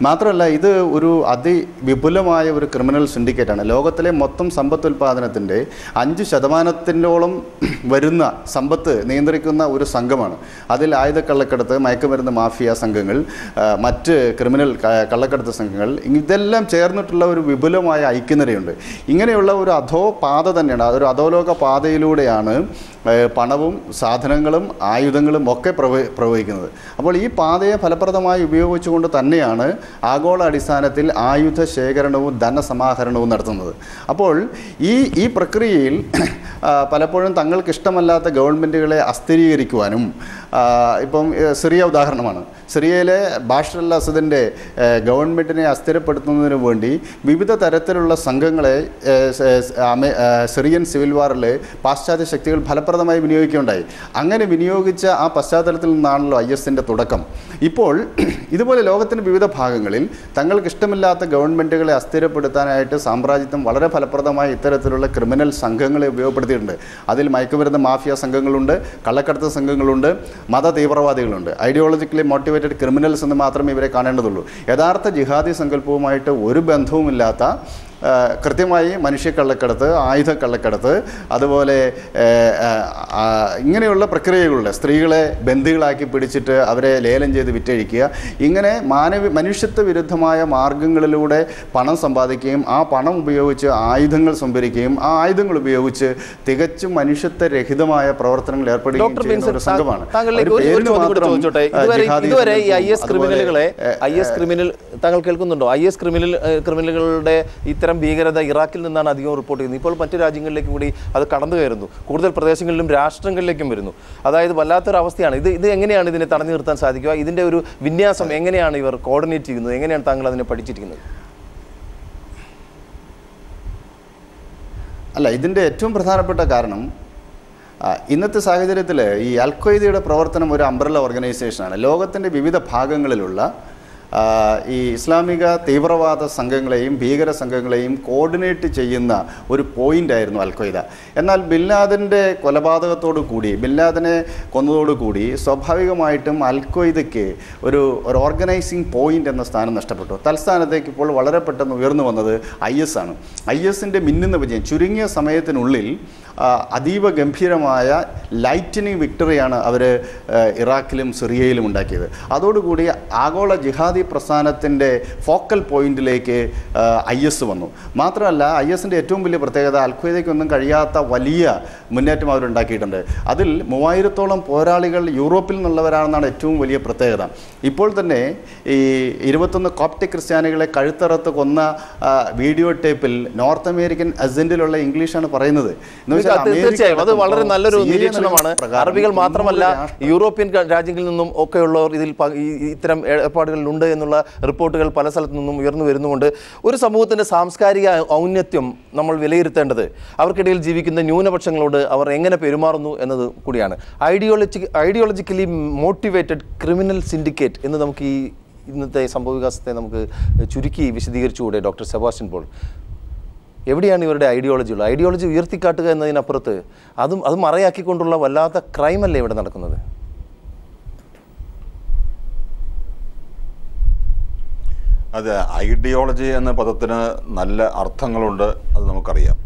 മാത്രമല്ല ഇത് ഒരു അതിവിപുലമായ ഒരു ക്രിമിനൽ സിൻഡിക്കേറ്റാണ്. ലോകത്തിലെ മൊത്തം സമ്പത്ത് ഉൽപ്പാദനത്തിന്റെ അഞ്ച് ശതമാനത്തിനോളം വരുന്ന സമ്പത്ത് നിയന്ത്രിക്കുന്ന ഒരു സംഘമാണ്. അതിൽ ആയുധ കള്ളക്കടത്ത് മയക്കുമരുന്ന് മാഫിയ സംഘങ്ങൾ മറ്റ് ക്രിമിനൽ കള്ളക്കടത്ത് സംഘങ്ങൾ ഇതെല്ലാം ചേർന്നിട്ടുള്ള ഒരു വിപുലമായ ഐക്യനിരയുണ്ട്. ഇങ്ങനെയുള്ള ഒരു അധോ പാത തന്നെയാണ് അതൊരു അധോലോക പാതയിലൂടെയാണ് പണവും സാധനങ്ങളും ആയുധങ്ങളും ഒക്കെ പ്രവ- പ്രവഹിക്കുന്നത്. അപ്പോൾ ഈ പാതയെ ഫലപ്രദമായി ഉപയോഗിച്ചുകൊണ്ട് തന്നെയാണ് ആഗോള അടിസ്ഥാനത്തിൽ ആയുധ ശേഖരണവും ധനസമാഹരണവും നടത്തുന്നത്. അപ്പോൾ ഈ ഈ പ്രക്രിയയിൽ പലപ്പോഴും തങ്ങൾക്ക് ഇഷ്ടമല്ലാത്ത ഗവൺമെന്റുകളെ അസ്ഥിരീകരിക്കുവാനും ഇപ്പം സിറിയ ഉദാഹരണമാണ്. സിറിയയിലെ ബാഷർ അൽ അസദിന്റെ ഗവൺമെന്റിനെ അസ്ഥിരപ്പെടുത്തുന്നതിന് വേണ്ടി വിവിധ തരത്തിലുള്ള സംഘങ്ങളെ സിറിയൻ സിവിൽ വാറിൽ പാശ്ചാത്യ ശക്തികൾ ഫലപ്രദമായി വിനിയോഗിക്കുകയുണ്ടായി. അങ്ങനെ വിനിയോഗിച്ച ആ പശ്ചാത്തലത്തിൽ നിന്നാണല്ലോ ഐ എസിന്റെ തുടക്കം. ഇപ്പോൾ ഇതുപോലെ ലോകത്തിന്റെ വിവിധ ഭാഗങ്ങളിൽ തങ്ങൾക്ക് ഇഷ്ടമില്ലാത്ത ഗവൺമെന്റുകളെ അസ്ഥിരപ്പെടുത്താനായിട്ട് സാമ്രാജ്യത്വം വളരെ ഫലപ്രദമായി ഇത്തരത്തിലുള്ള ക്രിമിനൽ സംഘങ്ങളെ ഉപയോഗപ്പെടുത്തിയിട്ടുണ്ട്. അതിൽ മയക്കുമരുന്ന് മാഫിയ സംഘങ്ങളുണ്ട് കള്ളക്കടത്ത് സംഘങ്ങളുണ്ട് മത തീവ്രവാദികളുണ്ട് ഐഡിയോളജിക്കലി മോട്ടിവേറ്റഡ് ക്രിമിനൽസ് എന്ന് മാത്രമേ ഇവരെ കാണേണ്ടതുള്ളൂ. യഥാർത്ഥ ജിഹാദി സങ്കല്പവുമായിട്ട് ഒരു ബന്ധവുമില്ലാത്ത കൃത്യമായി മനുഷ്യക്കള്ളക്കടത്ത് ആയുധക്കള്ളക്കടത്ത് അതുപോലെ ഇങ്ങനെയുള്ള പ്രക്രിയകളുടെ സ്ത്രീകളെ ബന്ധികളാക്കി പിടിച്ചിട്ട് അവരെ ലേലം ചെയ്ത് വിറ്റഴിക്കുക. ഇങ്ങനെ മാനവ മനുഷ്യത്വ വിരുദ്ധമായ മാർഗങ്ങളിലൂടെ പണം സമ്പാദിക്കുകയും ആ പണം ഉപയോഗിച്ച് ആയുധങ്ങൾ സംഭരിക്കുകയും ആ ആയുധങ്ങൾ ഉപയോഗിച്ച് തികച്ചും മനുഷ്യത്വരഹിതമായ പ്രവർത്തനങ്ങൾ ഏർപ്പെടുകയും ഒരു സംഘമാണ്. ഇതുവരെ ഈ ഐ എസ് ക്രിമിനലുകളെ ഏ, ഐ എസ് ക്രിമിനൽ താങ്കൾ കേൾക്കുന്നുണ്ടോ? ഐ എസ് ക്രിമിനൽ ക്രിമിനലുകളുടെ ഇത്തരം ഭീകരത ഇറാഖിൽ നിന്നാണ് അധികം റിപ്പോർട്ട് ചെയ്യുന്നത്. ഇപ്പോൾ മറ്റു രാജ്യങ്ങളിലേക്കും കൂടി അത് കടന്നു കയറുന്നു. കൂടുതൽ പ്രദേശങ്ങളിലും രാഷ്ട്രങ്ങളിലേക്കും വരുന്നു. അതായത് വല്ലാത്തൊരവസ്ഥയാണ്. ഇത് ഇത് എങ്ങനെയാണ് ഇതിനെ തടഞ്ഞു നിർത്താൻ സാധിക്കുക? ഇതിന്റെ ഒരു വിന്യാസം എങ്ങനെയാണ് ഇവർ കോർഡിനേറ്റ് ചെയ്യുന്നത്? എങ്ങനെയാണ് താങ്കൾ അതിനെ പഠിച്ചിരിക്കുന്നത്? അല്ല ഇതിന്റെ ഏറ്റവും പ്രധാനപ്പെട്ട കാരണം ഇന്നത്തെ സാഹചര്യത്തിൽ ഈ അൽഖയ്ദയുടെ പ്രവർത്തനം ഒരു അംബ്രല ഓർഗനൈസേഷനാണ്. ലോകത്തിന്റെ വിവിധ ഭാഗങ്ങളിലുള്ള ഈ ഇസ്ലാമിക തീവ്രവാദ സംഘങ്ങളെയും ഭീകര സംഘങ്ങളെയും കോർഡിനേറ്റ് ചെയ്യുന്ന ഒരു പോയിന്റായിരുന്നു അൽഖ്വയ്ദ എന്നാൽ ബില്ലാദിന്റെ കൊലപാതകത്തോടു കൂടി ബില്ലാദിനെ കൊന്നതോടുകൂടി സ്വാഭാവികമായിട്ടും അൽഖയ്ദയ്ക്ക് ഒരു ഒരു ഓർഗനൈസിങ് പോയിന്റ് എന്ന സ്ഥാനം നഷ്ടപ്പെട്ടു. തൽസ്ഥാനത്തേക്ക് ഇപ്പോൾ വളരെ പെട്ടെന്ന് ഉയർന്നു വന്നത് ഐ എസ് ആണ്. ഐ എസിന്റെ മിന്നുന്ന വിജയം ചുരുങ്ങിയ സമയത്തിനുള്ളിൽ അതീവ ഗംഭീരമായ ലൈറ്റനിങ് വിക്ടറിയാണ് അവർ ഇറാഖിലും സിറിയയിലും ഉണ്ടാക്കിയത്. അതോടുകൂടി ആഗോള ജിഹാദി പ്രസ്ഥാനത്തിന്റെ ഫോക്കൽ പോയിന്റിലേക്ക് ഐ എസ് വന്നു. മാത്രമല്ല ഐ എസിന്റെ ഏറ്റവും വലിയ പ്രത്യേകത അൽഖ്വയ്ദയ്ക്കൊന്നും കഴിയാത്ത വലിയ മുന്നേറ്റം അവരുണ്ടാക്കിയിട്ടുണ്ട്. അതിൽ മൂവായിരത്തോളം പോരാളികൾ യൂറോപ്പിൽ നിന്നുള്ളവരാണെന്നാണ് ഏറ്റവും വലിയ പ്രത്യേകത. ഇപ്പോൾ തന്നെ ഈ ഇരുപത്തൊന്ന് കോപ്റ്റിക് ക്രിസ്ത്യാനികളെ കഴുത്തറത്ത് കൊന്ന വീഡിയോ ടേപ്പിൽ നോർത്ത് അമേരിക്കൻ അസെന്റിലുള്ള ഇംഗ്ലീഷാണ് പറയുന്നത്. എന്ന് തീർച്ചയായും. അത് വളരെ നല്ലൊരു നിരീക്ഷണമാണ്. അറബികൾ മാത്രമല്ല യൂറോപ്യൻ രാജ്യങ്ങളിൽ നിന്നും ഒക്കെയുള്ളവർ ഇതിൽ ഇത്തരം ഏർപ്പാടുകളിലുണ്ട് എന്നുള്ള റിപ്പോർട്ടുകൾ പല സ്ഥലത്തു നിന്നും ഉയർന്നു വരുന്നുകൊണ്ട് ഒരു സമൂഹത്തിന്റെ സാംസ്കാരിക ഔന്നത്യം നമ്മൾ വിലയിരുത്തേണ്ടത് അവർക്കിടയിൽ ജീവിക്കുന്ന ന്യൂനപക്ഷങ്ങളോട് അവർ എങ്ങനെ പെരുമാറുന്നു എന്നത് കൂടിയാണ്. Ideology ideologically motivated criminal syndicate എന്ന് നമുക്ക് ഈ ഇന്നത്തെ സംഭവവികാസത്തെ നമുക്ക് ചുരുക്കി വിശദീകരിച്ചുകൂടെ ഡോക്ടർ സെബാസ്റ്റ്യൻ പോൾ. എവിടെയാണ് ഇവരുടെ ഐഡിയോളജി ഉള്ളത്? ഐഡിയോളജി ഉയർത്തിക്കാട്ടുക എന്നതിനപ്പുറത്ത് അതും അത് മറയാക്കിക്കൊണ്ടുള്ള വല്ലാത്ത ക്രൈമല്ലേ ഇവിടെ നടക്കുന്നത്? അതെ ഐഡിയോളജി എന്ന പദത്തിന് നല്ല അർത്ഥങ്ങളുണ്ട് അത് നമുക്കറിയാം.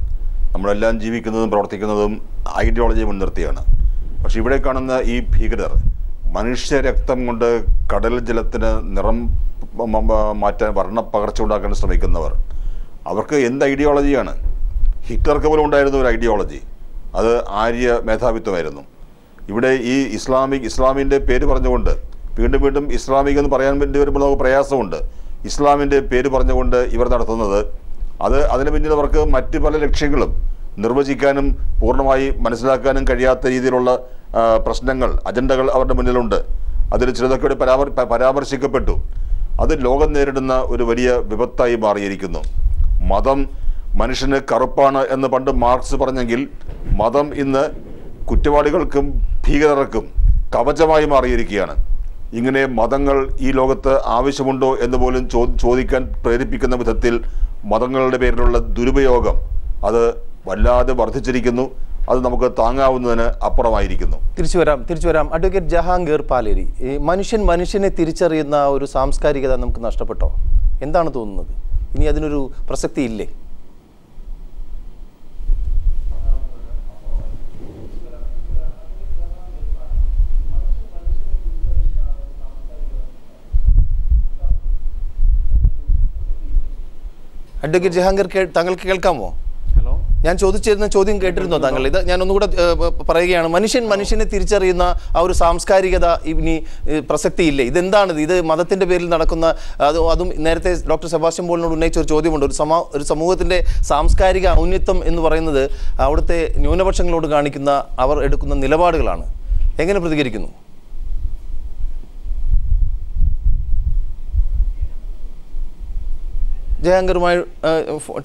നമ്മളെല്ലാം ജീവിക്കുന്നതും പ്രവർത്തിക്കുന്നതും ഐഡിയോളജി മുൻനിർത്തിയാണ്. പക്ഷെ ഇവിടെ കാണുന്ന ഈ ഭീകരർ മനുഷ്യരക്തം കൊണ്ട് കടൽ ജലത്തിന് നിറം മാറ്റാൻ വർണ പകർച്ച ഉണ്ടാക്കാൻ ശ്രമിക്കുന്നവർ. അവർക്ക് എന്ത് ഐഡിയോളജിയാണ് ഹിറ്റ്ലർക്ക് പോലും ഉണ്ടായിരുന്ന ഒരു ഐഡിയോളജി അത് ആര്യ മേധാവിത്വമായിരുന്നു. ഇവിടെ ഈ ഇസ്ലാമിക് ഇസ്ലാമിന്റെ പേര് പറഞ്ഞുകൊണ്ട് വീണ്ടും വീണ്ടും ഇസ്ലാമിക് എന്ന് പറയാൻ വേണ്ടി വരുമ്പോൾ നമുക്ക് പ്രയാസമുണ്ട്. ഇസ്ലാമിന്റെ പേര് പറഞ്ഞുകൊണ്ട് ഇവർ നടത്തുന്നത് അത് അതിന് പിന്നിൽ അവർക്ക് മറ്റ് പല ലക്ഷ്യങ്ങളും നിർവചിക്കാനും പൂർണമായി മനസ്സിലാക്കാനും കഴിയാത്ത രീതിയിലുള്ള പ്രശ്നങ്ങൾ അജണ്ടകൾ അവരുടെ മുന്നിലുണ്ട്. അതിൽ ചിലതൊക്കെ ഇവിടെ പരാമർ പരാമർശിക്കപ്പെട്ടു. അത് ലോകം നേരിടുന്ന ഒരു വലിയ വിപത്തായി മാറിയിരിക്കുന്നു. മതം മനുഷ്യന് കറുപ്പാണ് എന്ന് പണ്ട് മാർക്സ് പറഞ്ഞെങ്കിൽ മതം ഇന്ന് കുറ്റവാളികൾക്കും ഭീകരർക്കും കവചമായി മാറിയിരിക്കുകയാണ്. ഇങ്ങനെ മതങ്ങൾ ഈ ലോകത്ത് ആവശ്യമുണ്ടോ എന്ന് പോലും ചോ ചോദിക്കാൻ പ്രേരിപ്പിക്കുന്ന വിധത്തിൽ മതങ്ങളുടെ പേരിലുള്ള ദുരുപയോഗം അത് വല്ലാതെ വർദ്ധിച്ചിരിക്കുന്നു. അത് നമുക്ക് താങ്ങാവുന്നതിന് അപ്പുറമായിരിക്കുന്നു. തിരിച്ചു വരാം തിരിച്ചു വരാം. അഡ്വക്കേറ്റ് ജഹാംഗീർ പാലേരി മനുഷ്യൻ മനുഷ്യനെ തിരിച്ചറിയുന്ന ഒരു സാംസ്കാരികത നമുക്ക് നഷ്ടപ്പെട്ടോ? എന്താണ് തോന്നുന്നത്? ഇനി അതിനൊരു പ്രസക്തി ഇല്ലേ അഡ്വക്കേറ്റ് ജഹാംഗീർ താങ്കൾക്ക് കേൾക്കാമോ? ഞാൻ ചോദിച്ചിരുന്ന ചോദ്യം കേട്ടിരുന്നോ താങ്കൾ? ഇത് ഞാൻ ഒന്നുകൂടെ പറയുകയാണ്. മനുഷ്യൻ മനുഷ്യനെ തിരിച്ചറിയുന്ന ആ ഒരു സാംസ്കാരികത ഇനി പ്രസക്തിയില്ലേ? ഇതെന്താണിത് ഇത് മതത്തിന്റെ പേരിൽ നടക്കുന്ന അത് അതും നേരത്തെ ഡോക്ടർ സെബാസ്റ്റ്യൻ പോളിനോട് ഉന്നയിച്ച ഒരു ചോദ്യമുണ്ട്. ഒരു സമ ഒരു സമൂഹത്തിന്റെ സാംസ്കാരിക ഔന്നത്യം എന്ന് പറയുന്നത് അവിടുത്തെ ന്യൂനപക്ഷങ്ങളോട് കാണിക്കുന്ന അവർ എടുക്കുന്ന നിലപാടുകളാണ്. എങ്ങനെ പ്രതികരിക്കുന്നു? ജയങ്കറുമായി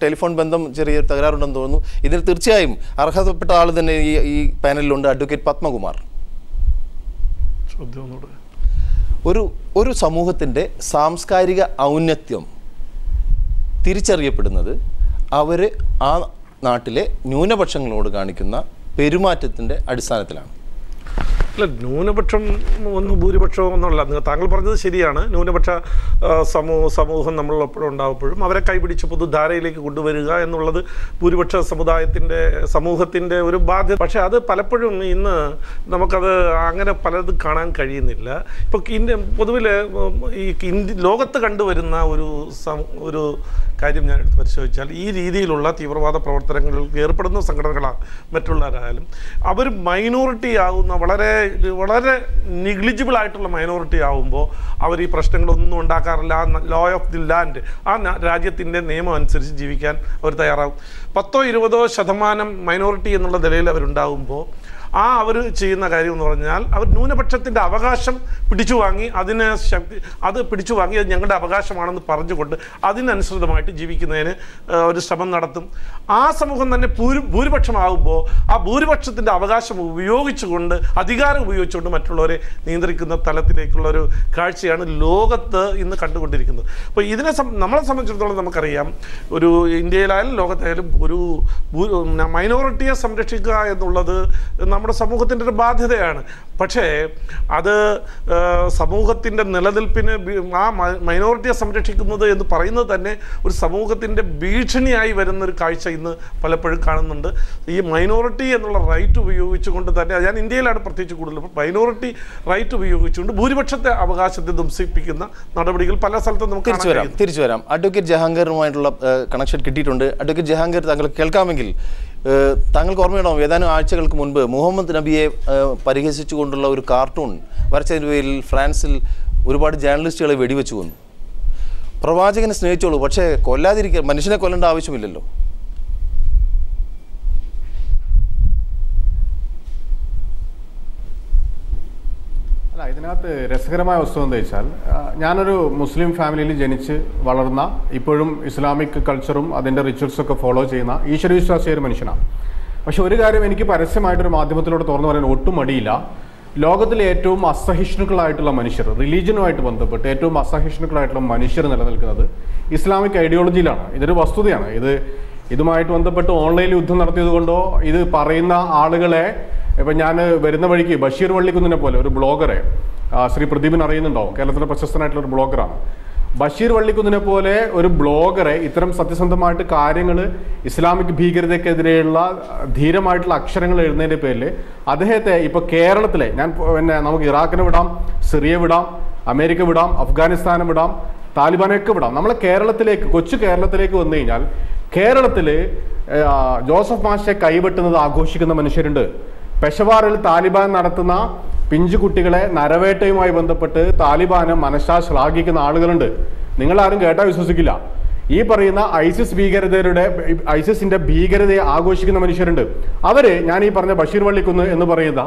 ടെലിഫോൺ ബന്ധം ചെറിയൊരു തകരാറുണ്ടെന്ന് തോന്നുന്നു. ഇതിൽ തീർച്ചയായും അർഹതപ്പെട്ട ആൾ തന്നെ ഈ ഈ പാനലിലുണ്ട് അഡ്വക്കേറ്റ് പത്മകുമാർ. ഒരു ഒരു സമൂഹത്തിന്റെ സാംസ്കാരിക ഔന്നത്യം തിരിച്ചറിയപ്പെടുന്നത് അവർ ആ നാട്ടിലെ ന്യൂനപക്ഷങ്ങളോട് കാണിക്കുന്ന പെരുമാറ്റത്തിന്റെ അടിസ്ഥാനത്തിലാണ്. അല്ല ന്യൂനപക്ഷം ഒന്ന് ഭൂരിപക്ഷം എന്നുള്ള താങ്കൾ പറഞ്ഞത് ശരിയാണ്. ന്യൂനപക്ഷ സമൂഹ സമൂഹം നമ്മളെപ്പോഴും ഉണ്ടാവുമ്പോഴും അവരെ കൈപിടിച്ച് പൊതുധാരയിലേക്ക് കൊണ്ടുവരിക എന്നുള്ളത് ഭൂരിപക്ഷ സമുദായത്തിന്റെ സമൂഹത്തിന്റെ ഒരു ബാധ്യത. പക്ഷേ അത് പലപ്പോഴും ഇന്ന് നമുക്കത് അങ്ങനെ പലതും കാണാൻ കഴിയുന്നില്ല. ഇപ്പോൾ ഇന്ത്യ പൊതുവിൽ ഈ ഇന്ത്യ ലോകത്ത് കണ്ടുവരുന്ന ഒരു ഒരു കാര്യം ഞാൻ എടുത്ത് പരിശോധിച്ചാൽ ഈ രീതിയിലുള്ള തീവ്രവാദ പ്രവർത്തനങ്ങളിൽ ഏർപ്പെടുന്ന സംഘടനകളാണ് മറ്റുള്ളവരായാലും അവർ മൈനോറിറ്റി ആകുന്ന വളരെ വളരെ നിഗ്ലിജിബിൾ ആയിട്ടുള്ള മൈനോറിറ്റി ആവുമ്പോൾ അവർ ഈ പ്രശ്നങ്ങളൊന്നും ഉണ്ടാക്കാറില്ല. ലോ ഓഫ് ദി ലാൻഡ് ആ രാജ്യത്തിന്റെ നിയമം അനുസരിച്ച് ജീവിക്കാൻ അവർ തയ്യാറാകും പത്തോ ഇരുപതോ ശതമാനം മൈനോറിറ്റി എന്നുള്ള നിലയിൽ അവരുണ്ടാകുമ്പോൾ ആ അവർ ചെയ്യുന്ന കാര്യം എന്ന് പറഞ്ഞാൽ അവർ ന്യൂനപക്ഷത്തിന്റെ അവകാശം പിടിച്ചു വാങ്ങി അതിന് ശക്തി അത് പിടിച്ചു വാങ്ങി അത് ഞങ്ങളുടെ അവകാശമാണെന്ന് പറഞ്ഞുകൊണ്ട് അതിനനുസൃതമായിട്ട് ജീവിക്കുന്നതിന് ഒരു ശ്രമം നടത്തും. ആ സമൂഹം തന്നെ ഭൂരി ഭൂരിപക്ഷമാകുമ്പോൾ ആ ഭൂരിപക്ഷത്തിന്റെ അവകാശം ഉപയോഗിച്ചുകൊണ്ട് അധികാരം ഉപയോഗിച്ചുകൊണ്ട് മറ്റുള്ളവരെ നിയന്ത്രിക്കുന്ന തലത്തിലേക്കുള്ള ഒരു കാഴ്ചയാണ് ലോകത്ത് ഇന്ന് കണ്ടുകൊണ്ടിരിക്കുന്നത്. അപ്പോൾ ഇതിനെ നമ്മളെ സംബന്ധിച്ചിടത്തോളം നമുക്കറിയാം ഒരു ഇന്ത്യയിലായാലും ലോകത്തായാലും ഒരു മൈനോറിറ്റിയെ സംരക്ഷിക്കുക എന്നുള്ളത് നമ്മുടെ സമൂഹത്തിന്റെ ഒരു ബാധ്യതയാണ്. പക്ഷേ അത് സമൂഹത്തിന്റെ നിലനിൽപ്പിന് ആ മൈനോറിറ്റിയെ സംരക്ഷിക്കുന്നത് എന്ന് പറയുന്നത് തന്നെ ഒരു സമൂഹത്തിന്റെ ഭീഷണിയായി വരുന്നൊരു കാഴ്ച ഇന്ന് പലപ്പോഴും കാണുന്നുണ്ട്. ഈ മൈനോറിറ്റി എന്നുള്ള റൈറ്റ് ഉപയോഗിച്ചുകൊണ്ട് തന്നെ ഞാൻ ഇന്ത്യയിലാണ് പ്രത്യേകിച്ച് കൂടുതൽ മൈനോറിറ്റി റൈറ്റ് ഉപയോഗിച്ചുകൊണ്ട് ഭൂരിപക്ഷത്തെ അവകാശത്തെ ധംസിപ്പിക്കുന്ന നടപടികൾ പല സ്ഥലത്തും നമുക്ക് തിരിച്ചു വരാം തിരിച്ചു വരാം. അഡ്വക്കേറ്റ് ജഹാംഗീറുമായിട്ടുള്ള കണക്ഷൻ കിട്ടിയിട്ടുണ്ട്. അഡ്വക്കേറ്റ് ജഹാംഗീർ താങ്കൾ കേൾക്കാമെങ്കിൽ താങ്കൾക്ക് ഓർമ്മയുണ്ടാവും ഏതാനും ആഴ്ചകൾക്ക് മുൻപ് മുഹമ്മദ് നബിയെ പരിഹസിച്ചുകൊണ്ടുള്ള ഒരു കാർട്ടൂൺ വരച്ചതിന്റെ പേരിൽ ഫ്രാൻസിൽ ഒരുപാട് ജേർണലിസ്റ്റുകളെ വെടിവെച്ചു കൊന്നു. പ്രവാചകനെ സ്നേഹിച്ചോളൂ പക്ഷേ കൊല്ലാതിരിക്കുക മനുഷ്യനെ കൊല്ലേണ്ട ആവശ്യമില്ലല്ലോ. അല്ല ഇതിനകത്ത് രസകരമായ വസ്തു എന്താ വെച്ചാൽ ഞാനൊരു മുസ്ലിം ഫാമിലിയിൽ ജനിച്ച് വളർന്ന ഇപ്പോഴും ഇസ്ലാമിക് കൾച്ചറും അതിന്റെ റിച്വൽസും ഒക്കെ ഫോളോ ചെയ്യുന്ന ഈശ്വരവിശ്വാസിയ ഒരു മനുഷ്യനാണ്. പക്ഷെ ഒരു കാര്യം എനിക്ക് പരസ്യമായിട്ടൊരു മാധ്യമത്തിലൂടെ തുറന്നു പറയാൻ ഒട്ടും മടിയില്ല. ലോകത്തിലെ ഏറ്റവും അസഹിഷ്ണുക്കളായിട്ടുള്ള മനുഷ്യർ റിലീജിയനുമായിട്ട് ബന്ധപ്പെട്ട് ഏറ്റവും അസഹിഷ്ണുക്കളായിട്ടുള്ള മനുഷ്യർ നിലനിൽക്കുന്നത് ഇസ്ലാമിക് ഐഡിയോളജിയിലാണ് ഇതൊരു വസ്തുതയാണ്. ഇത് ഇതുമായിട്ട് ബന്ധപ്പെട്ട് ഓൺലൈനിൽ യുദ്ധം നടത്തിയത് കൊണ്ടോ ഇത് പറയുന്ന ആളുകളെ ഇപ്പം ഞാൻ വരുന്ന വഴിക്ക് ബഷീർ വള്ളിക്കുന്നിനെ പോലെ ഒരു ബ്ലോഗറെ ശ്രീ പ്രദീപിന് അറിയുന്നുണ്ടോ കേരളത്തിലെ പ്രശസ്തനായിട്ടുള്ള ഒരു ബ്ലോഗറാണ്. ബഷീർ വള്ളിക്കുന്നിനെ പോലെ ഒരു ബ്ലോഗറെ ഇത്തരം സത്യസന്ധമായിട്ട് കാര്യങ്ങൾ ഇസ്ലാമിക് ഭീകരതയ്ക്കെതിരെയുള്ള ധീരമായിട്ടുള്ള അക്ഷരങ്ങൾ എഴുതുന്നതിന്റെ പേരിൽ അദ്ദേഹത്തെ ഇപ്പോൾ കേരളത്തിലെ ഞാൻ പിന്നെ നമുക്ക് ഇറാഖിനെ വിടാം സിറിയ വിടാം അമേരിക്ക വിടാം അഫ്ഗാനിസ്ഥാനെ വിടാം താലിബാനെയൊക്കെ വിടാം. നമ്മളെ കേരളത്തിലേക്ക് കൊച്ചു കേരളത്തിലേക്ക് വന്നു കഴിഞ്ഞാൽ കേരളത്തിൽ ജോസഫ് മാഷെ കൈവെട്ടുന്നത് ആഘോഷിക്കുന്ന മനുഷ്യരുണ്ട്. പെഷവാറിൽ താലിബാൻ നടത്തുന്ന പിഞ്ചു കുട്ടികളെ നരവേട്ടയുമായി ബന്ധപ്പെട്ട് താലിബാന് മനഃശാ ശ്ലാഘിക്കുന്ന ആളുകളുണ്ട്. നിങ്ങൾ ആരും കേട്ടാ വിശ്വസിക്കില്ല. ഈ പറയുന്ന ഐസിസ് ഭീകരതയുടെ ഐസിസിന്റെ ഭീകരതയെ ആഘോഷിക്കുന്ന മനുഷ്യരുണ്ട്. അവർ ഞാൻ ഈ പറഞ്ഞ ബഷീർ വള്ളിക്കുന്ന് എന്ന് പറയുന്ന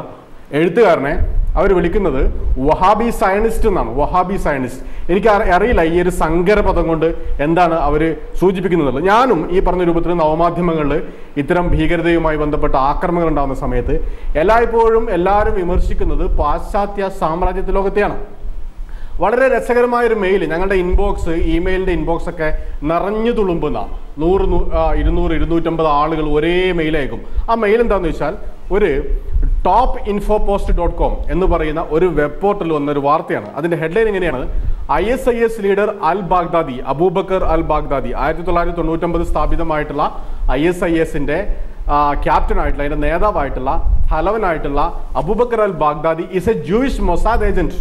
എഴുത്തുകാരനെ അവർ വിളിക്കുന്നത് വഹാബി സയനിസ്റ്റ് എന്നാണ് വഹാബി സയനിസ്റ്റ്. എനിക്ക് അറിയില്ല ഈ ഒരു സങ്കര പദം കൊണ്ട് എന്താണ് അവർ സൂചിപ്പിക്കുന്നത്. ഞാനും ഈ പറഞ്ഞ രൂപത്തിൽ നവമാധ്യമങ്ങളിൽ ഇത്തരം ഭീകരതയുമായി ബന്ധപ്പെട്ട ആക്രമണങ്ങൾ ഉണ്ടാകുന്ന സമയത്ത് എല്ലായ്പ്പോഴും എല്ലാവരും വിമർശിക്കുന്നത് പാശ്ചാത്യ സാമ്രാജ്യത്വ ലോകത്തെയാണ്. വളരെ രസകരമായ ഒരു മെയിൽ ഞങ്ങളുടെ ഇൻബോക്സ് ഇമെയിലിന്റെ ഇൻബോക്സ് ഒക്കെ നിറഞ്ഞു തുളുമ്പുന്ന നൂറ് ഇരുന്നൂറ് ഇരുന്നൂറ്റമ്പത് ആളുകൾ ഒരേ മെയിൽ അയക്കും. ആ മെയിൽ എന്താണെന്ന് വെച്ചാൽ ഒരു top info post dot com എന്ന് പറയുന്ന ഒരു വെബ് പോർട്ടൽ വന്ന ഒരു വാർത്തയാണ്. അതിന്റെ ഹെഡ്ലൈൻ എങ്ങനെയാണ്? I S I S leader al Baghdadi Abu Bakr al Baghdadi ആയിരത്തി തൊള്ളായിരത്തി തൊണ്ണൂറ്റൊമ്പത് സ്ഥാപിതമായിട്ടുള്ള ഐ എസ് ഐ എസിന്റെ ക്യാപ്റ്റൻ ആയിട്ടുള്ള അതിന്റെ നേതാവായിട്ടുള്ള തലവനായിട്ടുള്ള Abu Bakr al Baghdadi is a Jewish Mossad agent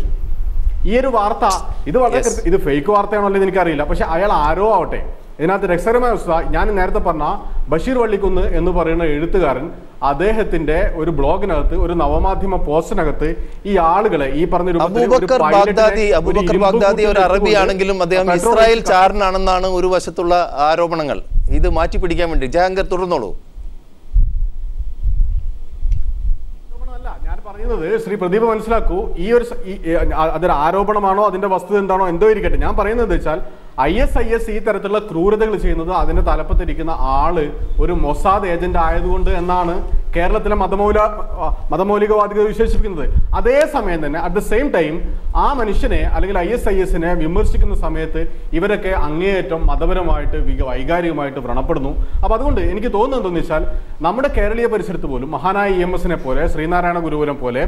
ഈ ഒരു വാർത്ത ഇത് വളരെ ഇത് ഫേക്ക് വാർത്തയാണോ എന്ന് എനിക്കറിയില്ല. പക്ഷെ അയാൾ ആരോ ആവട്ടെ ഇതിനകത്ത് രസകരമായ വസ്തുത ഞാൻ നേരത്തെ പറഞ്ഞ ബഷീർ വള്ളിക്കുന്ന് എന്ന് പറയുന്ന എഴുത്തുകാരൻ അദ്ദേഹത്തിന്റെ ഒരു ബ്ലോഗിനകത്ത് ഒരു നവമാധ്യമ പോസ്റ്റിനകത്ത് ഈ ആളുകളെ ഈ പറഞ്ഞ ഒരു അറബിയാണെങ്കിലും അദ്ദേഹം ഇസ്രായേൽ ചാരനാണെന്നാണ് ഒരു വശത്തുള്ള ആരോപണങ്ങൾ. ഇത് മാറ്റി പിടിക്കാൻ വേണ്ടി. ജഹാംഗീർ തുടർന്നോളൂ. ഞാൻ പറയുന്നത് ശ്രീ പ്രദീപ് മനസ്സിലാക്കൂ ഈ ഒരു അതൊരു ആരോപണമാണോ അതിന്റെ വസ്തുത എന്താണോ എന്തോ ഇരിക്കട്ടെ. ഞാൻ പറയുന്നത് വെച്ചാൽ ഐ എസ് ഐ എസ് ഈ തരത്തിലുള്ള ക്രൂരതകൾ ചെയ്യുന്നത് അതിന്റെ തലപ്പത്തിരിക്കുന്ന ആൾ ഒരു മൊസാദ് ഏജന്റ് ആയതുകൊണ്ട് എന്നാണ് കേരളത്തിലെ മതമൗല മതമൗലികവാദികൾ വിശേഷിപ്പിക്കുന്നത്. അതേസമയം തന്നെ അറ്റ് ദ സെയിം ടൈം ആ മനുഷ്യനെ അല്ലെങ്കിൽ ഐ എസ് ഐ എസിനെ വിമർശിക്കുന്ന സമയത്ത് ഇവരൊക്കെ അങ്ങേയറ്റം മതപരമായിട്ട് വൈകാരികമായിട്ട് വ്രണപ്പെടുന്നു. അപ്പൊ അതുകൊണ്ട് എനിക്ക് തോന്നുന്നത് എന്ന് വെച്ചാൽ നമ്മുടെ കേരളീയ പരിസരത്ത് പോലും മഹാനായ ഇ എം എസിനെ പോലെ ശ്രീനാരായണ ഗുരുവിനെ പോലെ